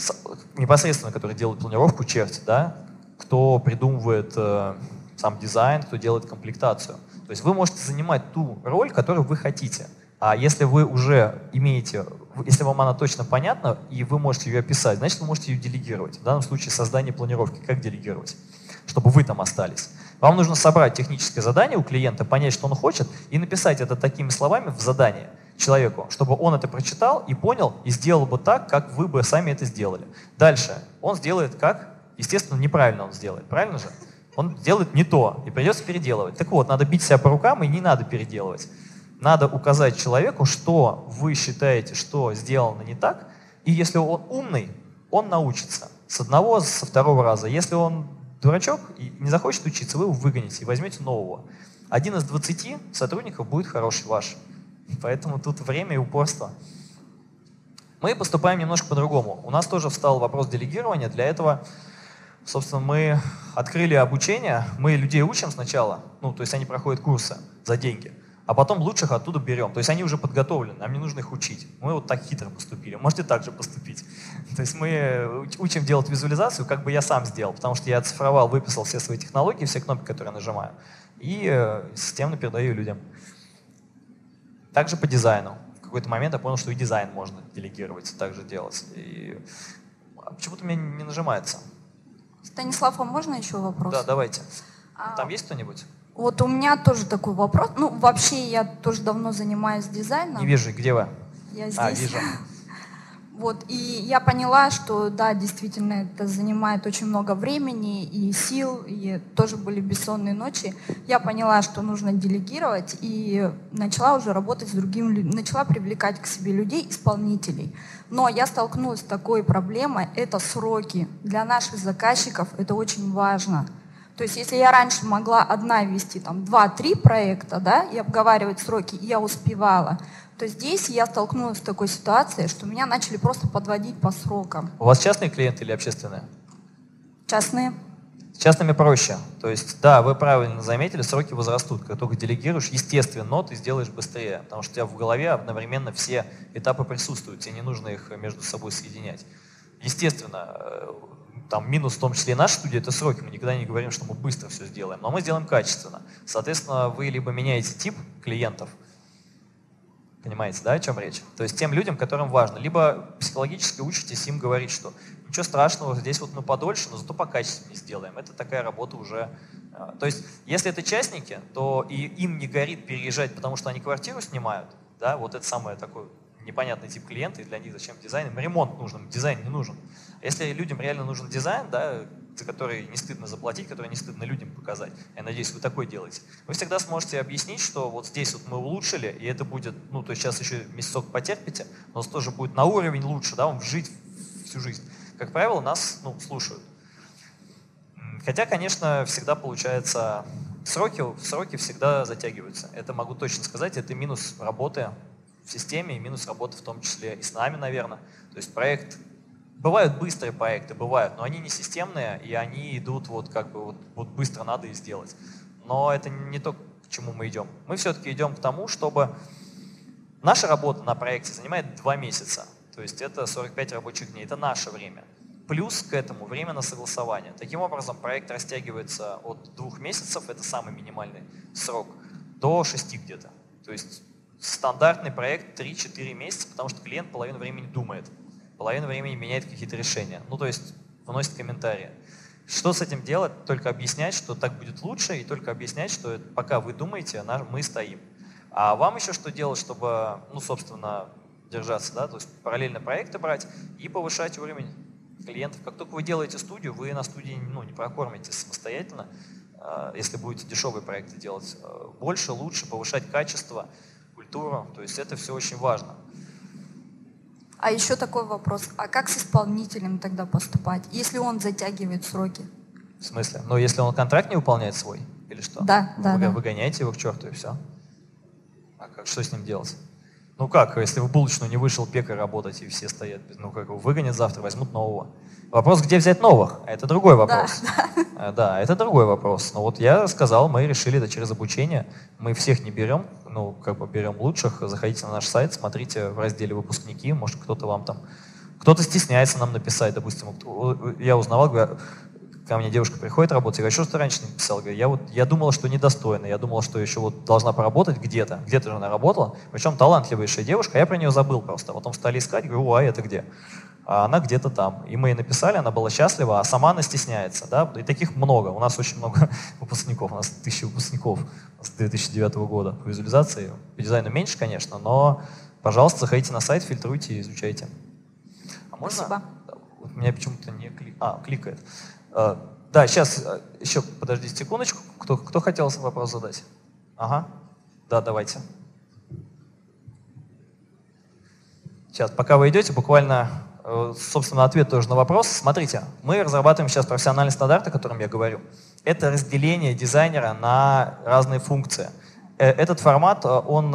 непосредственно, который делает планировку, черти, да, кто придумывает э, сам дизайн, кто делает комплектацию. То есть вы можете занимать ту роль, которую вы хотите. А если вы уже имеете, если вам она точно понятна, и вы можете ее описать, значит, вы можете ее делегировать. В данном случае создание планировки. Как делегировать? Чтобы вы там остались. Вам нужно собрать техническое задание у клиента, понять, что он хочет, и написать это такими словами в задание человеку, чтобы он это прочитал и понял, и сделал бы так, как вы бы сами это сделали. Дальше он сделает как? Естественно, неправильно он сделает, правильно же? Он делает не то, и придется переделывать. Так вот, надо бить себя по рукам, и не надо переделывать. Надо указать человеку, что вы считаете, что сделано не так, и если он умный, он научится. С одного, со второго раза. Если он дурачок и не захочет учиться, вы его выгоните и возьмете нового. Один из 20 сотрудников будет хороший ваш. Поэтому тут время и упорство. Мы поступаем немножко по-другому. У нас тоже встал вопрос делегирования. Для этого, собственно, мы открыли обучение. Мы людей учим сначала, ну, то есть они проходят курсы за деньги а потом лучших оттуда берем. То есть они уже подготовлены, нам не нужно их учить. Мы вот так хитро поступили, можете так же поступить. *laughs* То есть мы учим делать визуализацию, как бы я сам сделал, потому что я оцифровал, выписал все свои технологии, все кнопки, которые я нажимаю, и э, системно передаю людям. Также по дизайну. В какой-то момент я понял, что и дизайн можно делегировать, также делать. И а почему-то меня не нажимается. Станислав, а можно еще вопрос? Да, давайте. А... Там есть кто-нибудь? Вот у меня тоже такой вопрос. Ну, вообще, я тоже давно занимаюсь дизайном. Не вижу, где вы? Я а, здесь. А, вижу. *laughs* Вот, и я поняла, что да, действительно, это занимает очень много времени и сил, и тоже были бессонные ночи. Я поняла, что нужно делегировать, и начала уже работать с людьми, начала привлекать к себе людей, исполнителей. Но я столкнулась с такой проблемой, это сроки. Для наших заказчиков это очень важно – то есть если я раньше могла одна вести там два-три проекта, да, и обговаривать сроки, я успевала, то здесь я столкнулась с такой ситуацией, что меня начали просто подводить по срокам. У вас частные клиенты или общественные? Частные. С частными проще. То есть, да, вы правильно заметили, сроки возрастут. Как только делегируешь, естественно, ты сделаешь быстрее, потому что у тебя в голове одновременно все этапы присутствуют, тебе не нужно их между собой соединять. Естественно, э, там минус в том числе и наша студия, это сроки. Мы никогда не говорим, что мы быстро все сделаем, но мы сделаем качественно. Соответственно, вы либо меняете тип клиентов, Понимаете, да, о чем речь? То есть тем людям, которым важно. Либо психологически учитесь им говорить, что ничего страшного, здесь вот ну подольше, но зато по качественнее сделаем. Это такая работа уже. А, то есть если это частники, то и им не горит переезжать, потому что они квартиру снимают, да, вот это самое такое непонятный тип клиента, и для них зачем дизайн? Им ремонт нужен, дизайн не нужен. Если людям реально нужен дизайн, да, за который не стыдно заплатить, который не стыдно людям показать, я надеюсь, вы такой делаете, вы всегда сможете объяснить, что вот здесь вот мы улучшили, и это будет, ну, то есть сейчас еще месяцок потерпите, но тоже будет на уровень лучше, да, он жить всю жизнь. Как правило, нас, ну, слушают. Хотя, конечно, всегда получается, сроки, сроки всегда затягиваются. Это могу точно сказать, это минус работы в системе и минус работы в том числе и с нами, наверное. То есть проект Бывают быстрые проекты, бывают, но они не системные, и они идут вот как бы вот, вот быстро надо и сделать. Но это не то, к чему мы идем. Мы все-таки идем к тому, чтобы наша работа на проекте занимает два месяца. То есть это 45 рабочих дней, это наше время. Плюс к этому время на согласование. Таким образом, проект растягивается от двух месяцев, это самый минимальный срок, до шести где-то. То есть стандартный проект 3-4 месяца, потому что клиент половину времени думает половину времени меняет какие-то решения. Ну, то есть вносит комментарии. Что с этим делать? Только объяснять, что так будет лучше, и только объяснять, что пока вы думаете, мы стоим. А вам еще что делать, чтобы, ну, собственно, держаться, да, то есть параллельно проекты брать и повышать уровень клиентов. Как только вы делаете студию, вы на студии ну, не прокормите самостоятельно, а, если будете дешевые проекты делать. А, больше, лучше, повышать качество, культуру, то есть это все очень важно. А еще такой вопрос. А как с исполнителем тогда поступать, если он затягивает сроки? В смысле? Ну, если он контракт не выполняет свой? Или что? Да, да, Вы, да. Выгоняете его к черту и все. А как, что с ним делать? Ну как, если в булочную не вышел пекарь работать, и все стоят, ну как его выгонят завтра, возьмут нового. Вопрос, где взять новых? Это другой вопрос. Да, да. да, это другой вопрос. Но вот я сказал, мы решили это через обучение. Мы всех не берем, ну, как бы берем лучших. Заходите на наш сайт, смотрите в разделе «Выпускники», может, кто-то вам там... Кто-то стесняется нам написать, допустим. Я узнавал, говорю, ко мне девушка приходит работать, я говорю, что ты раньше не писал? Я, вот, я думала, что недостойна, я думала, что еще вот должна поработать где-то, где-то же она работала, причем талантливейшая девушка, а я про нее забыл просто. Потом стали искать, говорю, а это где? А она где-то там. И мы ей написали, она была счастлива, а сама она стесняется. Да? И таких много. У нас очень много *laughs* выпускников, у нас тысячи выпускников с 2009 года по визуализации. По дизайну меньше, конечно, но, пожалуйста, заходите на сайт, фильтруйте и изучайте. А можно? Спасибо. Вот меня почему-то не кли... а, кликает. Э, да, сейчас э, еще подождите секундочку. Кто, кто хотел вопрос задать? Ага. Да, давайте. Сейчас, пока вы идете, буквально, собственно, ответ тоже на вопрос. Смотрите, мы разрабатываем сейчас профессиональный стандарт, о котором я говорю. Это разделение дизайнера на разные функции. Этот формат, он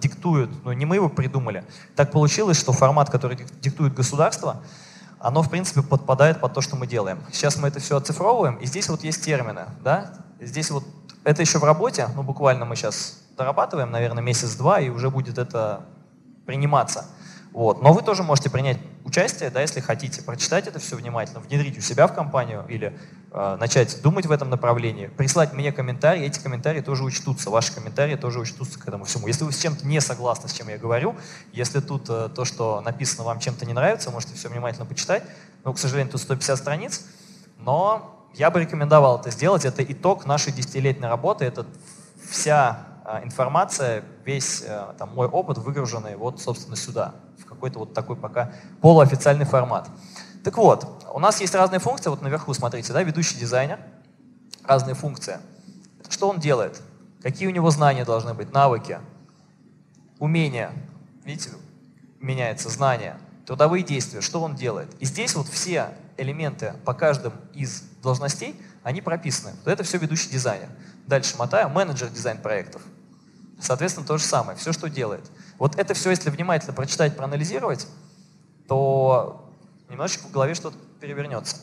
диктует, ну не мы его придумали, так получилось, что формат, который диктует государство, оно, в принципе, подпадает под то, что мы делаем. Сейчас мы это все оцифровываем, и здесь вот есть термины, да, здесь вот, это еще в работе, ну, буквально мы сейчас дорабатываем, наверное, месяц-два, и уже будет это приниматься. Вот. Но вы тоже можете принять участие, да, если хотите, прочитать это все внимательно, внедрить у себя в компанию или э, начать думать в этом направлении, прислать мне комментарии, эти комментарии тоже учтутся, ваши комментарии тоже учтутся к этому всему. Если вы с чем-то не согласны, с чем я говорю, если тут э, то, что написано, вам чем-то не нравится, можете все внимательно почитать. Ну, к сожалению, тут 150 страниц, но я бы рекомендовал это сделать. Это итог нашей десятилетней работы, это вся информация, весь э, там, мой опыт выгруженный вот, собственно, сюда какой-то вот такой пока полуофициальный формат. Так вот, у нас есть разные функции, вот наверху смотрите, да, ведущий дизайнер, разные функции. Что он делает? Какие у него знания должны быть, навыки, умения, видите, меняется, знания, трудовые действия, что он делает. И здесь вот все элементы по каждым из должностей, они прописаны. Вот это все ведущий дизайнер. Дальше мотаю, менеджер дизайн проектов. Соответственно, то же самое, все, что делает. Вот это все, если внимательно прочитать, проанализировать, то немножечко в голове что-то перевернется.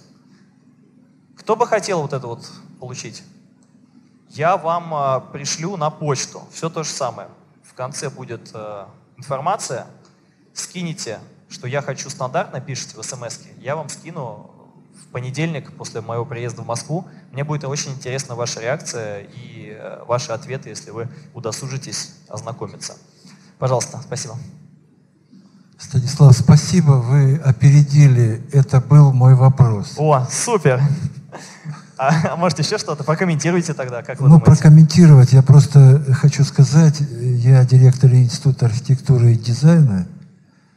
Кто бы хотел вот это вот получить? Я вам э, пришлю на почту все то же самое. В конце будет э, информация. Скинете, что я хочу стандарт, напишите в смс. Я вам скину понедельник после моего приезда в Москву. Мне будет очень интересна ваша реакция и э, ваши ответы, если вы удосужитесь ознакомиться. Пожалуйста, спасибо. Станислав, спасибо, вы опередили. Это был мой вопрос. О, супер! А, а может еще что-то? Прокомментируйте тогда, как вы Ну, думаете? прокомментировать. Я просто хочу сказать, я директор Института архитектуры и дизайна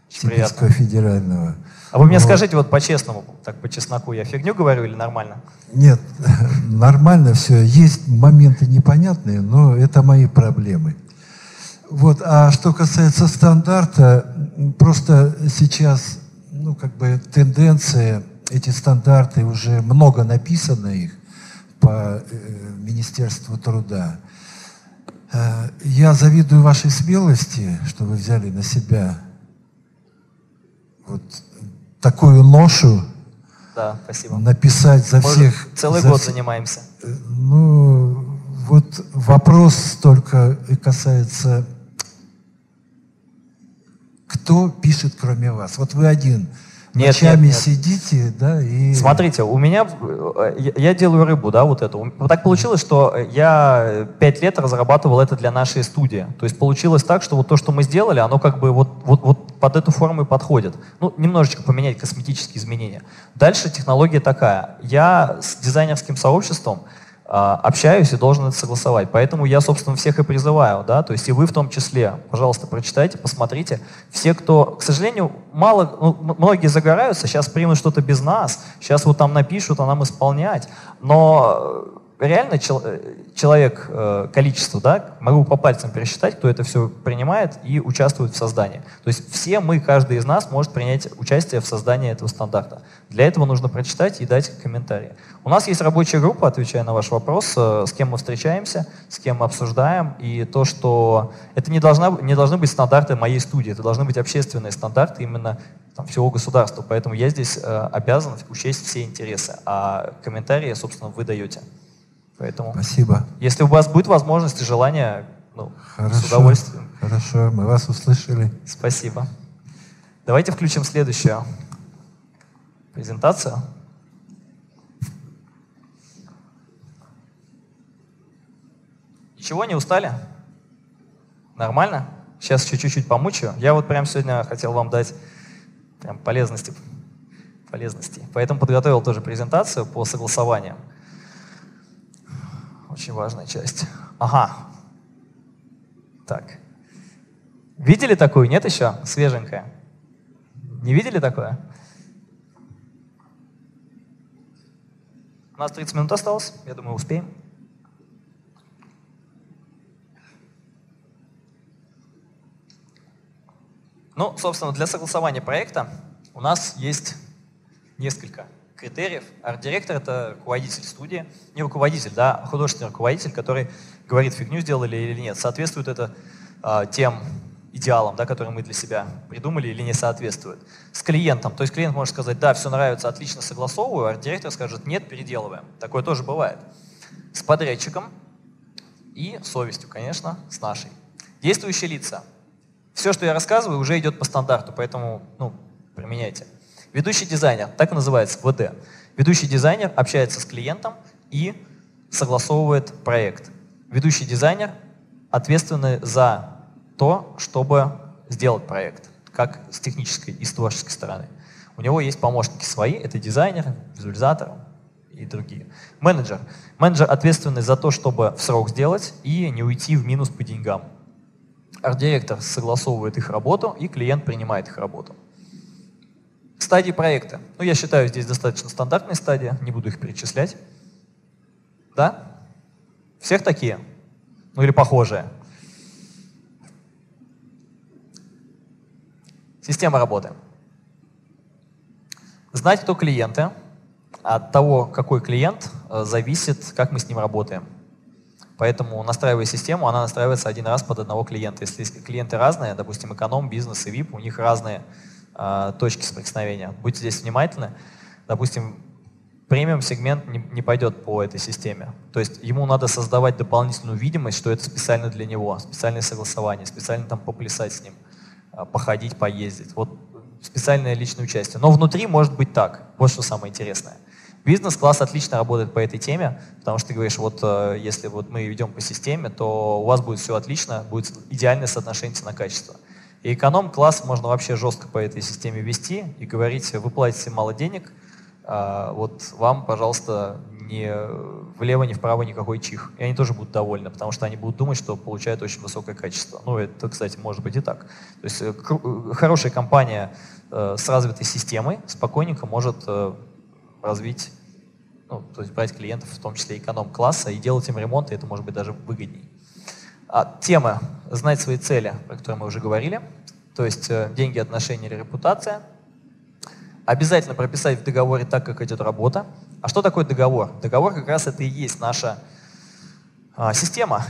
Сибирского федерального. А вы мне Вот. скажите вот по-честному, так по чесноку, я фигню говорю или нормально? Нет, *laughs* нормально все. Есть моменты непонятные, но это мои проблемы. Вот, а что касается стандарта, просто сейчас, ну, как бы тенденция, эти стандарты, уже много написано их по э, Министерству труда. Э, я завидую вашей смелости, что вы взяли на себя вот такую ношу, Да, спасибо. написать за Мы всех... целый за год все- занимаемся. ну, вот вопрос только касается, кто пишет, кроме вас? Вот вы один. Нет, Ночами нет, нет. сидите, да, и... Смотрите, у меня, э, я- я делаю рыбу, да, вот эту. Вот Так получилось, что я пять лет разрабатывал это для нашей студии. То есть получилось так, что вот то, что мы сделали, оно как бы вот, вот, вот под эту форму и подходит. Ну, немножечко поменять косметические изменения. Дальше технология такая. Я с дизайнерским сообществом общаюсь и должен это согласовать. Поэтому я, собственно, всех и призываю, да, то есть и вы в том числе. Пожалуйста, прочитайте, посмотрите. Все, кто, к сожалению, мало, ну, многие загораются, сейчас примут что-то без нас, сейчас вот там напишут, а нам исполнять. Но э, реально чел- э, человек, э, количество, да, могу по пальцам пересчитать, кто это все принимает и участвует в создании. То есть все мы, каждый из нас может принять участие в создании этого стандарта. Для этого нужно прочитать и дать комментарии. У нас есть рабочая группа, отвечая на ваш вопрос, э, с кем мы встречаемся, с кем мы обсуждаем, и то, что это не, должна, не должны быть стандарты моей студии, это должны быть общественные стандарты именно там, всего государства. Поэтому я здесь обязан учесть все интересы, а комментарии, собственно, вы даете. Поэтому, Спасибо. если у вас будет возможность и желание, ну, Хорошо. с удовольствием. Хорошо, мы вас услышали. Спасибо. Давайте включим следующую презентацию. Ничего, не устали? Нормально? Сейчас еще чуть-чуть помучаю. Я вот прям сегодня хотел вам дать прям полезности, полезности. Поэтому подготовил тоже презентацию по согласованию. Очень важная часть. Ага. Так. Видели такую? Нет еще? Свеженькая. Не видели такое? У нас 30 минут осталось. Я думаю, успеем. Ну, собственно, для согласования проекта у нас есть несколько критериев. Арт-директор — это руководитель студии. Не руководитель, да, а художественный руководитель, который говорит, фигню сделали или нет. Соответствует это а, тем идеалам, да, которые мы для себя придумали или не соответствует. С клиентом. То есть клиент может сказать, да, все нравится, отлично согласовываю, арт-директор скажет, нет, переделываем. Такое тоже бывает. С подрядчиком и совестью, конечно, с нашей. Действующие лица. Все, что я рассказываю, уже идет по стандарту, поэтому ну, применяйте. Ведущий дизайнер, так и называется, ВД. Ведущий дизайнер общается с клиентом и согласовывает проект. Ведущий дизайнер ответственный за то, чтобы сделать проект, как с технической и с творческой стороны. У него есть помощники свои, это дизайнер, визуализатор и другие. Менеджер. Менеджер ответственный за то, чтобы в срок сделать и не уйти в минус по деньгам. Арт-директор согласовывает их работу, и клиент принимает их работу. Стадии проекта. Ну, я считаю, здесь достаточно стандартные стадии, не буду их перечислять. Да? Всех такие? Ну, или похожие? Система работы. Знать, кто клиенты. От того, какой клиент, э, зависит, как мы с ним работаем. Поэтому, настраивая систему, она настраивается один раз под одного клиента. Если клиенты разные, допустим, эконом, бизнес и VIP, у них разные э, точки соприкосновения. Будьте здесь внимательны. Допустим, премиум сегмент не, не пойдет по этой системе. То есть ему надо создавать дополнительную видимость, что это специально для него, специальное согласование, специально там поплясать с ним, а, походить, поездить. Вот специальное личное участие. Но внутри может быть так. Вот что самое интересное. Бизнес-класс отлично работает по этой теме, потому что ты говоришь, вот э, если вот мы ведем по системе, то у вас будет все отлично, будет идеальное соотношение цена-качество. И эконом-класс можно вообще жестко по этой системе вести и говорить, вы платите мало денег, а вот вам, пожалуйста, ни влево, ни вправо никакой чих. И они тоже будут довольны, потому что они будут думать, что получают очень высокое качество. Ну, это, кстати, может быть и так. То есть э, э, хорошая компания с развитой системой спокойненько может развить, ну, то есть брать клиентов, в том числе эконом-класса, и делать им ремонт, и это может быть даже выгодней. А, тема «Знать свои цели», про которые мы уже говорили, то есть э, деньги, отношения или репутация. Обязательно прописать в договоре так, как идет работа. А что такое договор? Договор как раз это и есть наша а, система,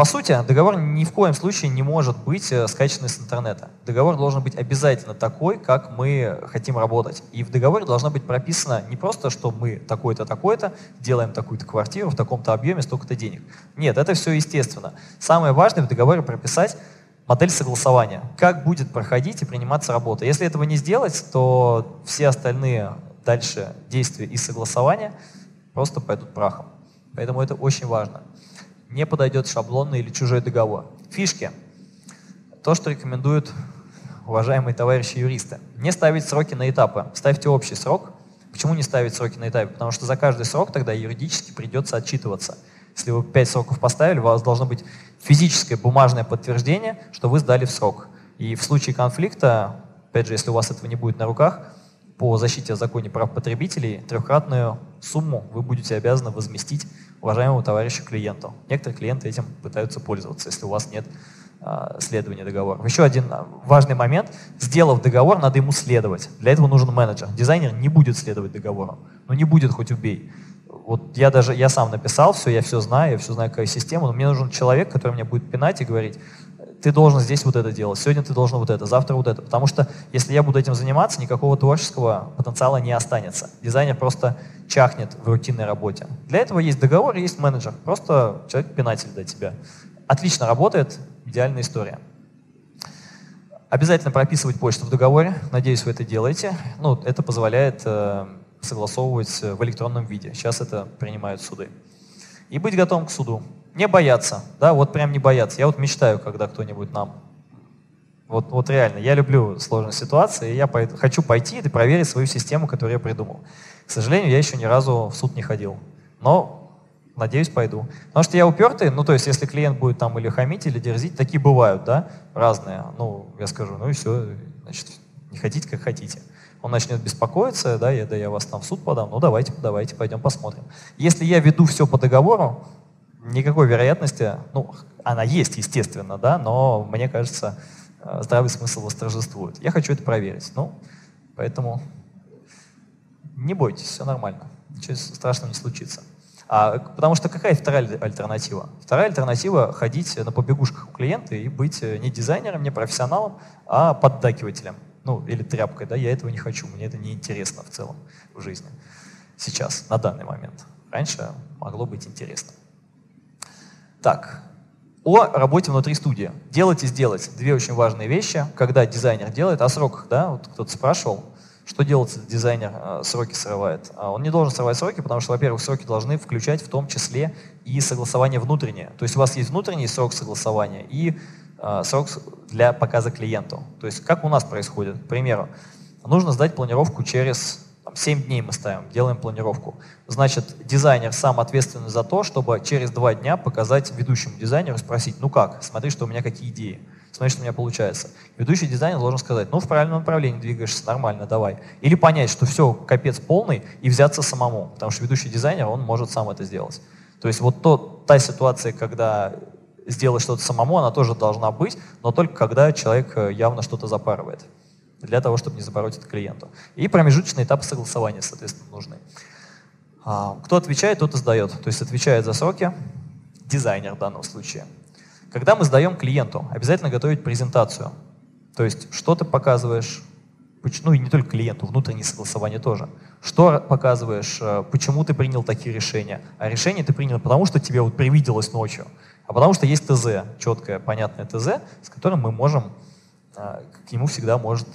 по сути, договор ни в коем случае не может быть э, скачанный с интернета. Договор должен быть обязательно такой, как мы хотим работать. И в договоре должно быть прописано не просто, что мы такой-то, такой-то, делаем такую-то квартиру в таком-то объеме, столько-то денег. Нет, это все естественно. Самое важное в договоре прописать модель согласования. Как будет проходить и приниматься работа. Если этого не сделать, то все остальные дальше действия и согласования просто пойдут прахом. Поэтому это очень важно не подойдет шаблонный или чужой договор. Фишки. То, что рекомендуют уважаемые товарищи юристы. Не ставить сроки на этапы. Ставьте общий срок. Почему не ставить сроки на этапе? Потому что за каждый срок тогда юридически придется отчитываться. Если вы 5 сроков поставили, у вас должно быть физическое бумажное подтверждение, что вы сдали в срок. И в случае конфликта, опять же, если у вас этого не будет на руках, по защите о законе прав потребителей трехкратную сумму вы будете обязаны возместить уважаемому товарищу клиенту. Некоторые клиенты этим пытаются пользоваться, если у вас нет э, следования договора. Еще один а, важный момент. Сделав договор, надо ему следовать. Для этого нужен менеджер. Дизайнер не будет следовать договору. Ну не будет, хоть убей. Вот я даже, я сам написал все, я все знаю, я все знаю, какая система, но мне нужен человек, который мне будет пинать и говорить, ты должен здесь вот это делать, сегодня ты должен вот это, завтра вот это. Потому что если я буду этим заниматься, никакого творческого потенциала не останется. Дизайнер просто чахнет в рутинной работе. Для этого есть договор есть менеджер. Просто человек-пинатель для тебя. Отлично работает, идеальная история. Обязательно прописывать почту в договоре. Надеюсь, вы это делаете. Ну, это позволяет э, согласовывать в электронном виде. Сейчас это принимают суды. И быть готовым к суду. Не бояться, да, вот прям не бояться. Я вот мечтаю, когда кто-нибудь нам вот, вот реально, я люблю сложные ситуации, и я пойду, хочу пойти и проверить свою систему, которую я придумал. К сожалению, я еще ни разу в суд не ходил. Но, надеюсь, пойду. Потому что я упертый, ну, то есть, если клиент будет там или хамить, или дерзить, такие бывают, да, разные. Ну, я скажу, ну и все, значит, не хотите, как хотите. Он начнет беспокоиться, да, я, да, я вас там в суд подам, ну, давайте, давайте, пойдем посмотрим. Если я веду все по договору, никакой вероятности, ну, она есть, естественно, да, но мне кажется, э, здравый смысл восторжествует. Я хочу это проверить. Ну, поэтому не бойтесь, все нормально. Ничего страшного не случится. А, потому что какая вторая альтернатива? Вторая альтернатива — ходить на побегушках у клиента и быть э, не дизайнером, не профессионалом, а поддакивателем. Ну, или тряпкой, да, я этого не хочу, мне это не интересно в целом в жизни. Сейчас, на данный момент. Раньше могло быть интересно. Так, о работе внутри студии. Делать и сделать. Две очень важные вещи, когда дизайнер делает, о сроках, да, вот кто-то спрашивал, что делать, если дизайнер э, сроки срывает? А он не должен срывать сроки, потому что, во-первых, сроки должны включать в том числе и согласование внутреннее. То есть у вас есть внутренний срок согласования и э, срок для показа клиенту. То есть как у нас происходит? К примеру, нужно сдать планировку через там, 7 дней мы ставим, делаем планировку. Значит, дизайнер сам ответственный за то, чтобы через 2 дня показать ведущему дизайнеру, спросить, ну как, смотри, что у меня какие идеи, смотри, что у меня получается. Ведущий дизайнер должен сказать, ну в правильном направлении двигаешься, нормально, давай. Или понять, что все, капец полный, и взяться самому, потому что ведущий дизайнер, он может сам это сделать. То есть вот то, та ситуация, когда сделать что-то самому, она тоже должна быть, но только когда человек э, явно что-то запарывает для того, чтобы не запороть это клиенту. И промежуточные этапы согласования, соответственно, нужны. А, кто отвечает, тот и сдает. То есть отвечает за сроки, дизайнер в данном случае. Когда мы сдаем клиенту, обязательно готовить презентацию. То есть, что ты показываешь, ну и не только клиенту, внутреннее согласование тоже. Что показываешь, э, почему ты принял такие решения. А решение ты принял потому, что тебе вот привиделось ночью, а потому что есть ТЗ, четкое, понятное ТЗ, с которым мы можем, э, к нему всегда может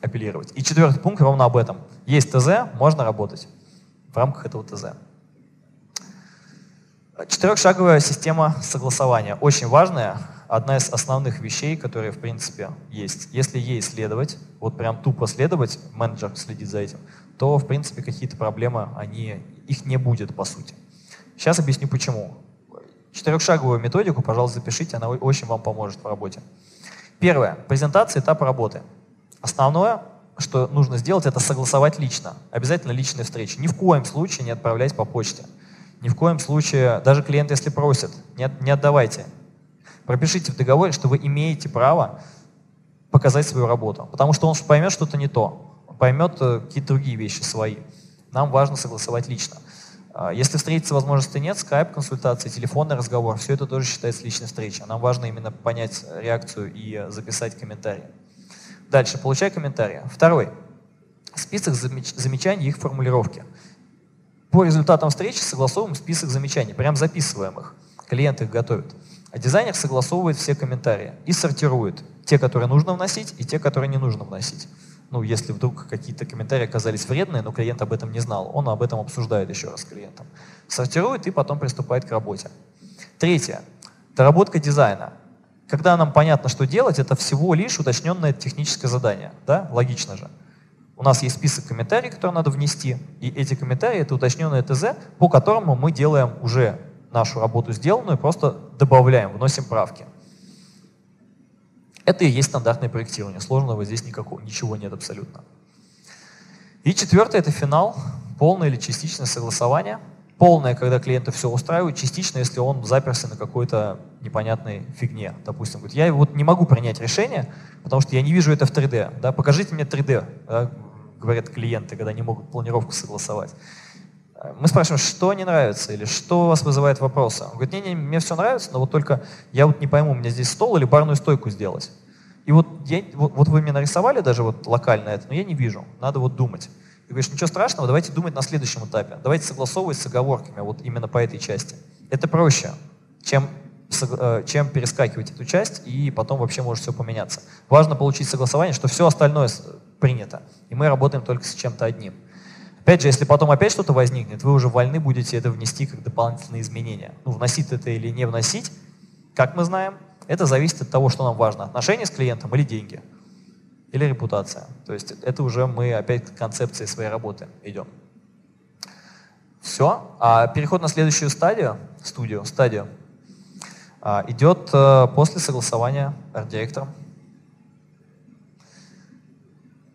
апеллировать. И четвертый пункт ровно об этом. Есть ТЗ, можно работать в рамках этого ТЗ. Четырехшаговая система согласования. Очень важная, одна из основных вещей, которые в принципе есть. Если ей следовать, вот прям тупо следовать, менеджер следит за этим, то в принципе какие-то проблемы, они, их не будет по сути. Сейчас объясню почему. Четырехшаговую методику, пожалуйста, запишите, она очень вам поможет в работе. Первое. Презентация этапа работы. Основное, что нужно сделать, это согласовать лично. Обязательно личные встречи. Ни в коем случае не отправлять по почте. Ни в коем случае, даже клиент, если просит, не, не отдавайте. Пропишите в договоре, что вы имеете право показать свою работу. Потому что он поймет что-то не то, поймет э, какие-то другие вещи свои. Нам важно согласовать лично. А, если встретиться возможности нет, скайп, консультация, телефонный разговор, все это тоже считается личной встречей. Нам важно именно понять реакцию и записать комментарий. Дальше, получай комментарии. Второй. Список замеч замечаний и их формулировки. По результатам встречи согласовываем список замечаний, прям записываем их. Клиент их готовит. А дизайнер согласовывает все комментарии и сортирует те, которые нужно вносить, и те, которые не нужно вносить. Ну, если вдруг какие-то комментарии оказались вредные, но клиент об этом не знал, он об этом обсуждает еще раз с клиентом. Сортирует и потом приступает к работе. Третье. Доработка дизайна. Когда нам понятно, что делать, это всего лишь уточненное техническое задание. Да? Логично же. У нас есть список комментариев, которые надо внести, и эти комментарии — это уточненное ТЗ, по которому мы делаем уже нашу работу сделанную, просто добавляем, вносим правки. Это и есть стандартное проектирование. Сложного здесь никакого, ничего нет абсолютно. И четвертое — это финал, полное или частичное согласование. Полное, когда клиента все устраивает, частично, если он заперся на какой-то непонятной фигне. Допустим, говорит, я вот не могу принять решение, потому что я не вижу это в 3D. Да? Покажите мне 3D. Да? говорят клиенты, когда не могут планировку согласовать. Мы спрашиваем, что не нравится или что вас вызывает вопросы. Он говорит, не-не, мне все нравится, но вот только я вот не пойму, мне здесь стол или барную стойку сделать. И вот, я, вот, вот вы мне нарисовали даже вот локально это, но я не вижу, надо вот думать. И говоришь, ничего страшного, давайте думать на следующем этапе. Давайте согласовывать с оговорками вот именно по этой части. Это проще, чем, э, чем перескакивать эту часть, и потом вообще может все поменяться. Важно получить согласование, что все остальное принято. И мы работаем только с чем-то одним. Опять же, если потом опять что-то возникнет, вы уже вольны будете это внести как дополнительные изменения. Ну, вносить это или не вносить, как мы знаем, это зависит от того, что нам важно. Отношения с клиентом или деньги. Или репутация. То есть это уже мы опять к концепции своей работы идем. Все. А переход на следующую стадию, студию, стадию, а, идет э, после согласования арт-директором.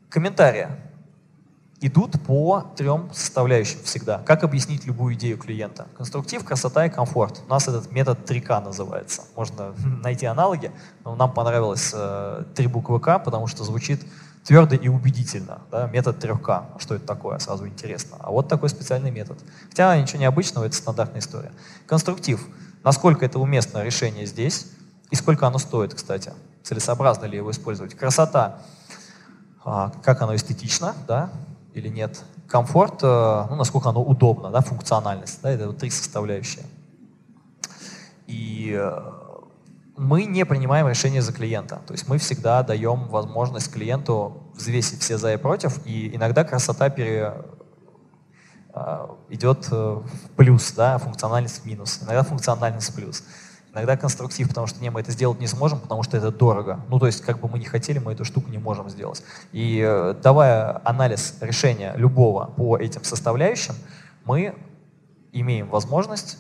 Комментарии идут по трем составляющим всегда. Как объяснить любую идею клиента? Конструктив, красота и комфорт. У нас этот метод 3К называется. Можно *laughs* найти аналоги, но нам понравилось э, три буквы К, потому что звучит твердо и убедительно. Да? Метод 3К. Что это такое? Сразу интересно. А вот такой специальный метод. Хотя ничего необычного, это стандартная история. Конструктив. Насколько это уместно решение здесь и сколько оно стоит, кстати. Целесообразно ли его использовать. Красота а, как оно эстетично, да, или нет. Комфорт, э, ну, насколько оно удобно, да, функциональность, да, это вот три составляющие. И э, мы не принимаем решение за клиента. То есть мы всегда даем возможность клиенту взвесить все за и против, и иногда красота пере, э, идет в плюс, да, функциональность в минус, иногда функциональность в плюс. Иногда конструктив, потому что не, мы это сделать не сможем, потому что это дорого. Ну, то есть, как бы мы не хотели, мы эту штуку не можем сделать. И э, давая анализ решения любого по этим составляющим, мы имеем возможность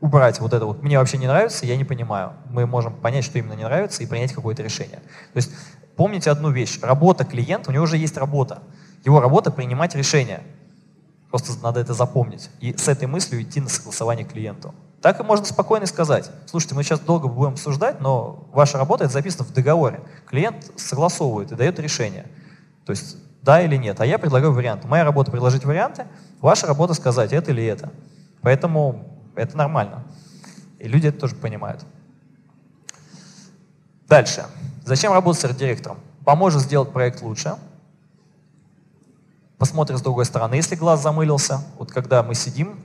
убрать вот это вот «мне вообще не нравится, я не понимаю». Мы можем понять, что именно не нравится, и принять какое-то решение. То есть помните одну вещь. Работа клиента, у него уже есть работа. Его работа — принимать решения. Просто надо это запомнить. И с этой мыслью идти на согласование клиенту. Так и можно спокойно сказать. Слушайте, мы сейчас долго будем обсуждать, но ваша работа это записано в договоре. Клиент согласовывает и дает решение. То есть да или нет. А я предлагаю варианты. Моя работа предложить варианты, ваша работа сказать это или это. Поэтому Это нормально. И люди это тоже понимают. Дальше. Зачем работать с арт-директором? Поможет сделать проект лучше. Посмотрит с другой стороны, если глаз замылился. Вот когда мы сидим,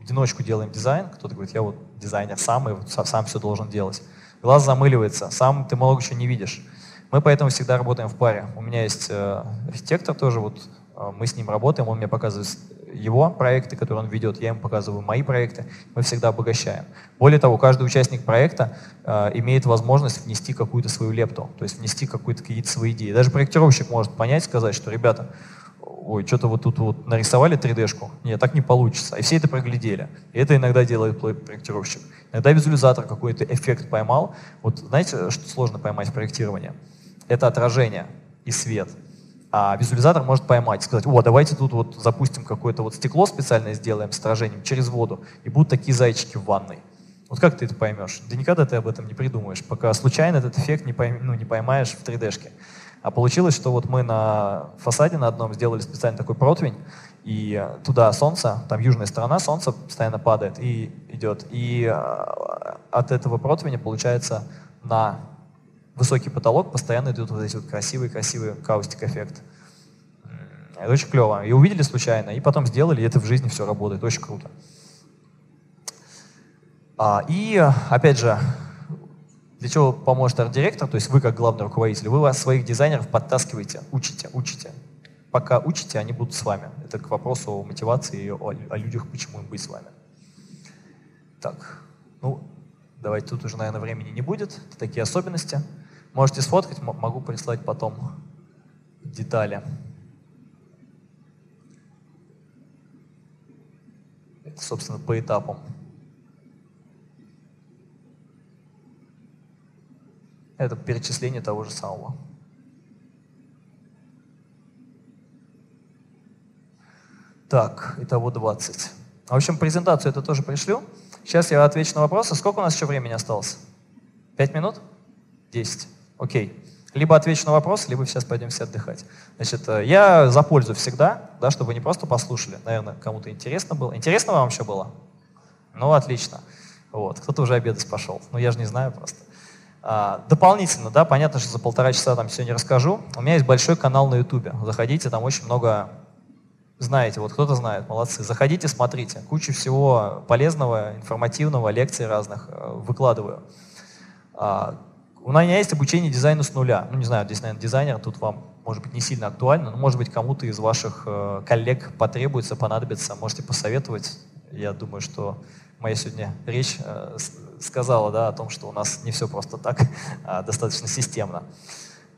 в одиночку делаем дизайн, кто-то говорит, я вот дизайнер сам, и сам все должен делать. Глаз замыливается, сам ты много чего не видишь. Мы поэтому всегда работаем в паре. У меня есть э, архитектор тоже, вот э, мы с ним работаем, он мне показывает его проекты, которые он ведет, я ему показываю мои проекты, мы всегда обогащаем. Более того, каждый участник проекта э, имеет возможность внести какую-то свою лепту, то есть внести какие-то свои идеи. Даже проектировщик может понять, сказать, что, ребята, ой, что-то вот тут вот нарисовали 3D-шку, нет, так не получится. И все это проглядели. И это иногда делает проектировщик. Иногда визуализатор какой-то эффект поймал. Вот знаете, что сложно поймать в проектировании? Это отражение и свет. А визуализатор может поймать, сказать, о, давайте тут вот запустим какое-то вот стекло специальное сделаем с отражением через воду, и будут такие зайчики в ванной. Вот как ты это поймешь? Да никогда ты об этом не придумаешь, пока случайно этот эффект не, пойм, ну, не поймаешь в 3D-шке. А получилось, что вот мы на фасаде на одном сделали специально такой противень, и туда солнце, там южная сторона, солнце постоянно падает и идет. И а, от этого противня получается на высокий потолок постоянно идут вот эти вот красивые-красивые каустик-эффект. Это очень клево. И увидели случайно, и потом сделали, и это в жизни все работает. Очень круто. А, и, опять же, для чего поможет арт-директор, то есть вы как главный руководитель, вы вас, своих дизайнеров подтаскиваете, учите, учите. Пока учите, они будут с вами. Это к вопросу о мотивации и о, людях, почему им быть с вами. Так, ну, давайте тут уже, наверное, времени не будет. Это такие особенности. Можете сфоткать, могу прислать потом детали. Это, собственно, по этапам. Это перечисление того же самого. Так, итого 20. В общем, презентацию это тоже пришлю. Сейчас я отвечу на вопросы. Сколько у нас еще времени осталось? Пять минут? Десять. Окей. Либо отвечу на вопрос, либо сейчас пойдем все отдыхать. Значит, э, я за пользу всегда, да, чтобы не просто послушали. Наверное, кому-то интересно было. Интересно вам еще было? Ну, отлично. Вот. Кто-то уже обедать пошел. Ну, я же не знаю просто. А, дополнительно, да, понятно, что за полтора часа там все не расскажу. У меня есть большой канал на Ютубе. Заходите, там очень много знаете, вот кто-то знает, молодцы. Заходите, смотрите. Кучу всего полезного, информативного, лекций разных э, выкладываю. А, у меня есть обучение дизайну с нуля. Ну, не знаю, здесь, наверное, дизайнер, тут вам, может быть, не сильно актуально, но, может быть, кому-то из ваших э, коллег потребуется, понадобится, можете посоветовать. Я думаю, что моя сегодня речь э, сказала да, о том, что у нас не все просто так, *laughs* а достаточно системно.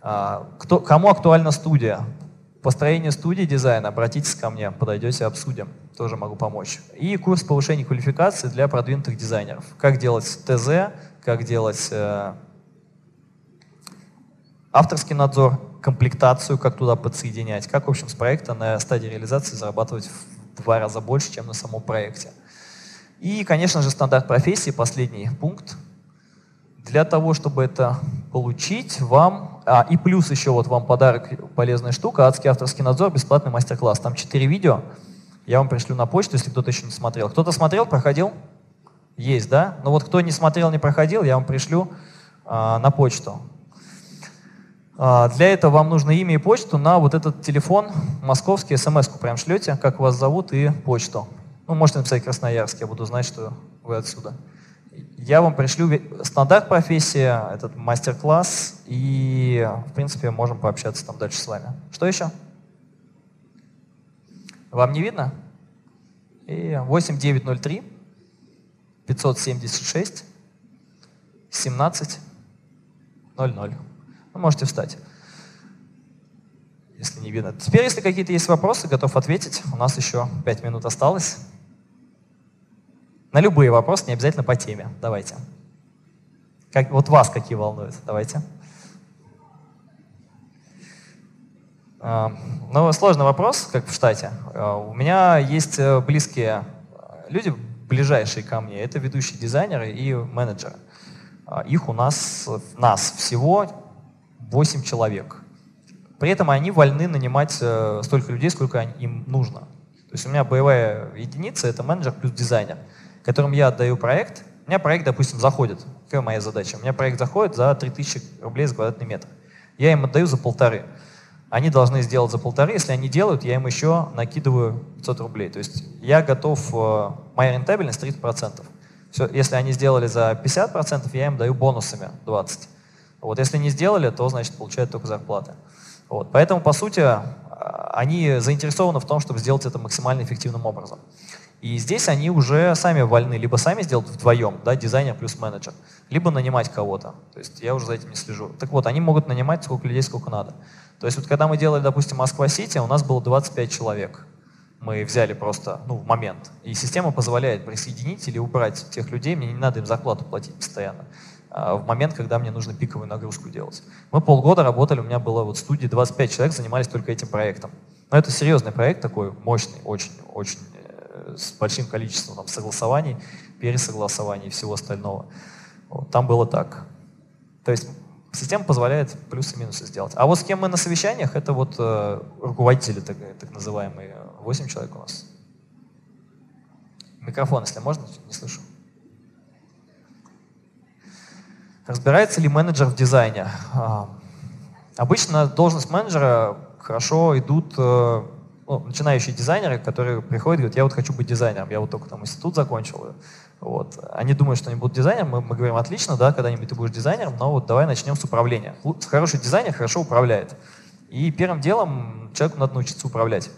А, кто, кому актуальна студия? Построение студии дизайна, обратитесь ко мне, подойдете, обсудим, тоже могу помочь. И курс повышения квалификации для продвинутых дизайнеров. Как делать ТЗ, как делать э, авторский надзор, комплектацию, как туда подсоединять, как, в общем, с проекта на стадии реализации зарабатывать в два раза больше, чем на самом проекте. И, конечно же, стандарт профессии, последний пункт. Для того, чтобы это получить, вам... А, и плюс еще вот вам подарок, полезная штука, адский авторский надзор, бесплатный мастер-класс. Там четыре видео, я вам пришлю на почту, если кто-то еще не смотрел. Кто-то смотрел, проходил? Есть, да? Но вот кто не смотрел, не проходил, я вам пришлю а, на почту. А, для этого вам нужно имя и почту на вот этот телефон московский, смс-ку прям шлете, как вас зовут, и почту. Ну, можете написать Красноярск, я буду знать, что вы отсюда. Я вам пришлю стандарт профессии, этот мастер-класс, и, в принципе, можем пообщаться там дальше с вами. Что еще? Вам не видно? И 8903 576 17 00. Вы можете встать, если не видно. Теперь, если какие-то есть вопросы, готов ответить. У нас еще 5 минут осталось. На любые вопросы, не обязательно по теме. Давайте. Как, вот вас какие волнуют? Давайте. А, ну, сложный вопрос, как в штате. А, у меня есть э, близкие люди, ближайшие ко мне. Это ведущие дизайнеры и менеджеры. А, их у нас, нас всего 8 человек. При этом они вольны нанимать э, столько людей, сколько им нужно. То есть у меня боевая единица — это менеджер плюс дизайнер. Которым я отдаю проект. У меня проект, допустим, заходит. Какая моя задача? У меня проект заходит за 3000 рублей за квадратный метр. Я им отдаю за полторы. Они должны сделать за полторы. Если они делают, я им еще накидываю 500 рублей. То есть я готов, э, моя рентабельность 30%. Все, если они сделали за 50%, я им даю бонусами 20%. Вот, если не сделали, то, значит, получают только зарплаты. Вот, поэтому, по сути, а, они заинтересованы в том, чтобы сделать это максимально эффективным образом. И здесь они уже сами вольны либо сами сделать вдвоем, да, дизайнер плюс менеджер, либо нанимать кого-то. То есть я уже за этим не слежу. Так вот, они могут нанимать сколько людей, сколько надо. То есть вот когда мы делали, допустим, Москва-Сити, у нас было 25 человек. Мы взяли просто, ну, в момент. И система позволяет присоединить или убрать тех людей, мне не надо им зарплату платить постоянно. А, в момент, когда мне нужно пиковую нагрузку делать. Мы полгода работали, у меня было вот студии 25 человек, занимались только этим проектом. Но это серьезный проект такой, мощный, очень, очень, э, с большим количеством там, согласований, пересогласований и всего остального. Вот, там было так. То есть система позволяет плюсы и минусы сделать. А вот с кем мы на совещаниях, это вот э, руководители так, так называемые, 8 человек у нас. Микрофон, если можно, не слышу. Разбирается ли менеджер в дизайне? А, обычно должность менеджера хорошо идут э, ну, начинающие дизайнеры, которые приходят и говорят, я вот хочу быть дизайнером, я вот только там институт закончил. Вот. Они думают, что они будут дизайнером, мы, мы говорим, отлично, да, когда-нибудь ты будешь дизайнером, но вот давай начнем с управления. Хороший дизайнер хорошо управляет. И первым делом человеку надо научиться управлять.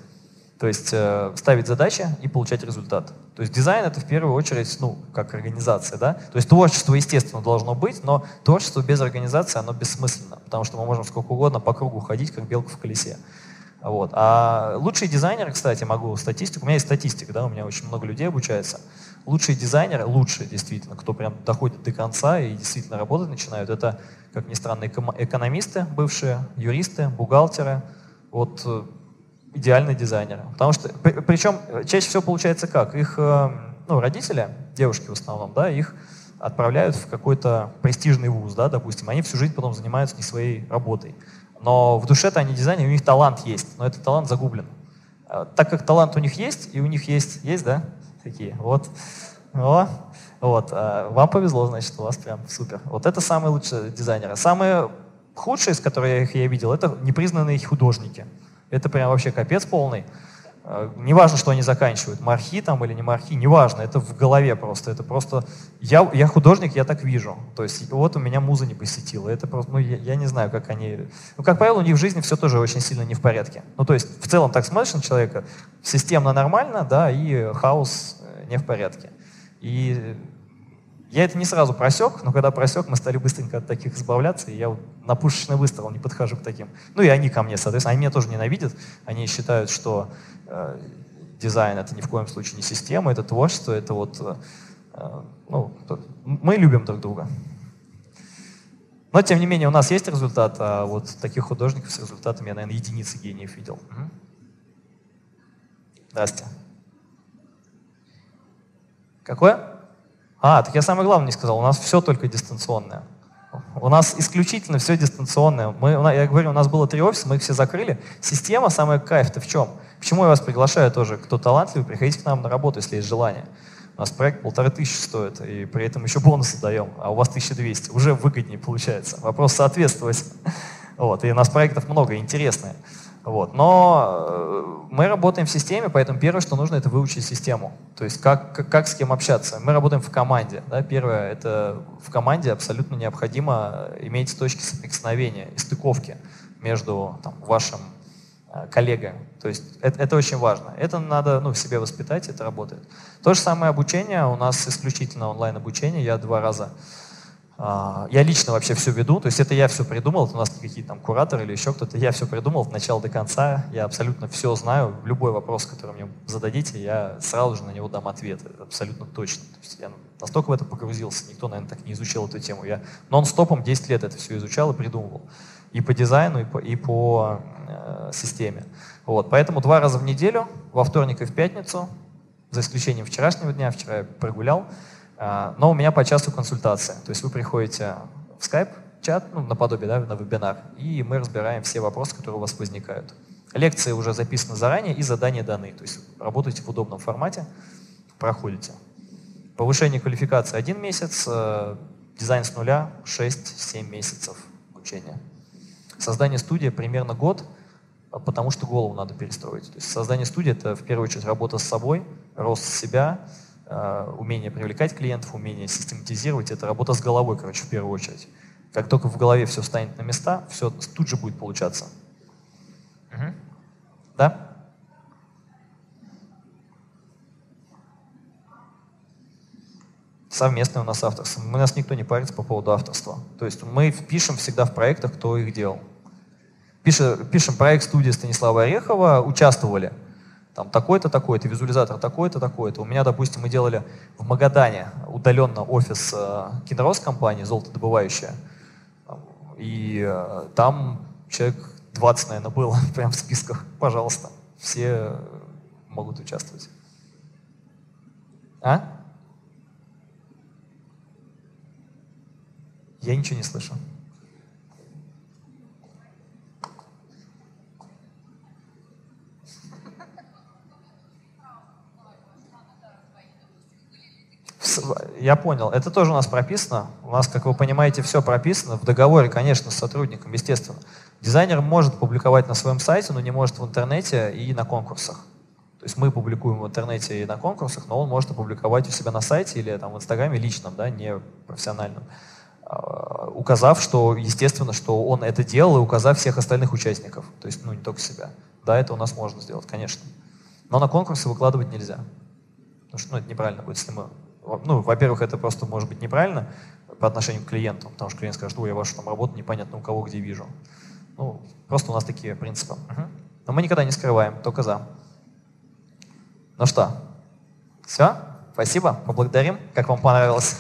То есть э, ставить задачи и получать результат. То есть дизайн это в первую очередь, ну, как организация, да. То есть творчество, естественно, должно быть, но творчество без организации, оно бессмысленно, потому что мы можем сколько угодно по кругу ходить, как белка в колесе. Вот. А лучшие дизайнеры, кстати, могу статистику, у меня есть статистика, да, у меня очень много людей обучается. Лучшие дизайнеры, лучшие действительно, кто прям доходит до конца и действительно работать начинают, это, как ни странно, экономисты бывшие, юристы, бухгалтеры, вот э, идеальные дизайнеры. Потому что, причем э, чаще всего получается как? Их э, ну, родители, девушки в основном, да, их отправляют в какой-то престижный вуз, да, допустим, они всю жизнь потом занимаются не своей работой. Но в душе-то они дизайнеры, у них талант есть, но этот талант загублен. А, так как талант у них есть, и у них есть, есть, да, такие, вот, о, вот, а, вам повезло, значит, у вас прям супер. Вот это самые лучшие дизайнеры. Самые худшие, из которых я видел, это непризнанные художники. Это прям вообще капец полный. А, неважно, что они заканчивают, мархи там или не мархи, неважно, это в голове просто. Это просто, я, я художник, я так вижу. То есть вот у меня муза не посетила. Это просто, ну я, я не знаю, как они... Ну, как правило, у них в жизни все тоже очень сильно не в порядке. Ну, то есть в целом так смотришь на человека, системно нормально, да, и хаос э, не в порядке. И я это не сразу просек, но когда просек, мы стали быстренько от таких избавляться, и я вот на пушечный выстрел не подхожу к таким. Ну и они ко мне, соответственно, они меня тоже ненавидят, они считают, что э, дизайн это ни в коем случае не система, это творчество, это вот, э, ну, мы любим друг друга. Но, тем не менее, у нас есть результат, а вот таких художников с результатами я, наверное, единицы гениев видел. Угу. Здрасте. Какое? А, так я самое главное не сказал, у нас все только дистанционное. У нас исключительно все дистанционное. Мы, я говорю, у нас было три офиса, мы их все закрыли. Система, самая кайф-то в чем? Почему я вас приглашаю тоже, кто талантливый, приходите к нам на работу, если есть желание. У нас проект полторы тысячи стоит, и при этом еще бонусы даем, а у вас 1200. Уже выгоднее получается. Вопрос соответствовать. *laughs* Вот. И у нас проектов много, интересные. Вот. Но э, мы работаем в системе, поэтому первое, что нужно, это выучить систему. То есть как, как, как с кем общаться. Мы работаем в команде. Да? Первое, это в команде абсолютно необходимо иметь точки соприкосновения и стыковки между там, вашим э, коллегой. То есть это, это очень важно. Это надо ну, в себе воспитать, это работает. То же самое обучение, у нас исключительно онлайн-обучение. Я два раза я лично вообще все веду, то есть это я все придумал, это у нас какие-то там кураторы или еще кто-то, я все придумал от начала до конца, я абсолютно все знаю, любой вопрос, который мне зададите, я сразу же на него дам ответ, абсолютно точно. То есть я настолько в это погрузился, никто, наверное, так не изучил эту тему. Я нон-стопом 10 лет это все изучал и придумывал. И по дизайну, и по, и по э, системе. Вот, поэтому два раза в неделю, во вторник и в пятницу, за исключением вчерашнего дня, вчера я прогулял, а, но у меня по часу консультация. То есть вы приходите в Skype, чат, ну, наподобие, да, на вебинар, и мы разбираем все вопросы, которые у вас возникают. Лекции уже записаны заранее и задания даны. То есть работаете в удобном формате, проходите. Повышение квалификации один месяц, э, дизайн с нуля 6-7 месяцев обучения. Создание студии примерно год, а потому что голову надо перестроить. То есть создание студии это в первую очередь работа с собой, рост себя, умение привлекать клиентов, умение систематизировать. Это работа с головой, короче, в первую очередь. Как только в голове все встанет на места, все тут же будет получаться. Угу. Да? совместное у нас авторство. У нас никто не парится по поводу авторства. То есть мы пишем всегда в проектах, кто их делал. Пишем, пишем проект студии Станислава Орехова, участвовали. Там такой-то, такой-то, визуализатор такой-то, такой-то. У меня, допустим, мы делали в Магадане удаленно офис э, Кинрос компании, золотодобывающая. И э, там человек 20, наверное, было *laughs* прям в списках. Пожалуйста, все могут участвовать. А? Я ничего не слышу. Я понял. Это тоже у нас прописано. У нас, как вы понимаете, все прописано. В договоре, конечно, с сотрудником, естественно. Дизайнер может публиковать на своем сайте, но не может в интернете и на конкурсах. То есть мы публикуем в интернете и на конкурсах, но он может опубликовать у себя на сайте или там, в Инстаграме личном, да, не профессиональном. А, указав, что, естественно, что он это делал, и указав всех остальных участников. То есть, ну, не только себя. Да, это у нас можно сделать, конечно. Но на конкурсы выкладывать нельзя. Потому что, ну, это неправильно будет, если мы... Ну, во-первых, это просто может быть неправильно по отношению к клиенту, потому что клиент скажет, ой, я вашу там работу непонятно у кого где вижу. Ну, просто у нас такие принципы. Угу. Но мы никогда не скрываем, только за. Ну что, все? Спасибо, поблагодарим. Как вам понравилось?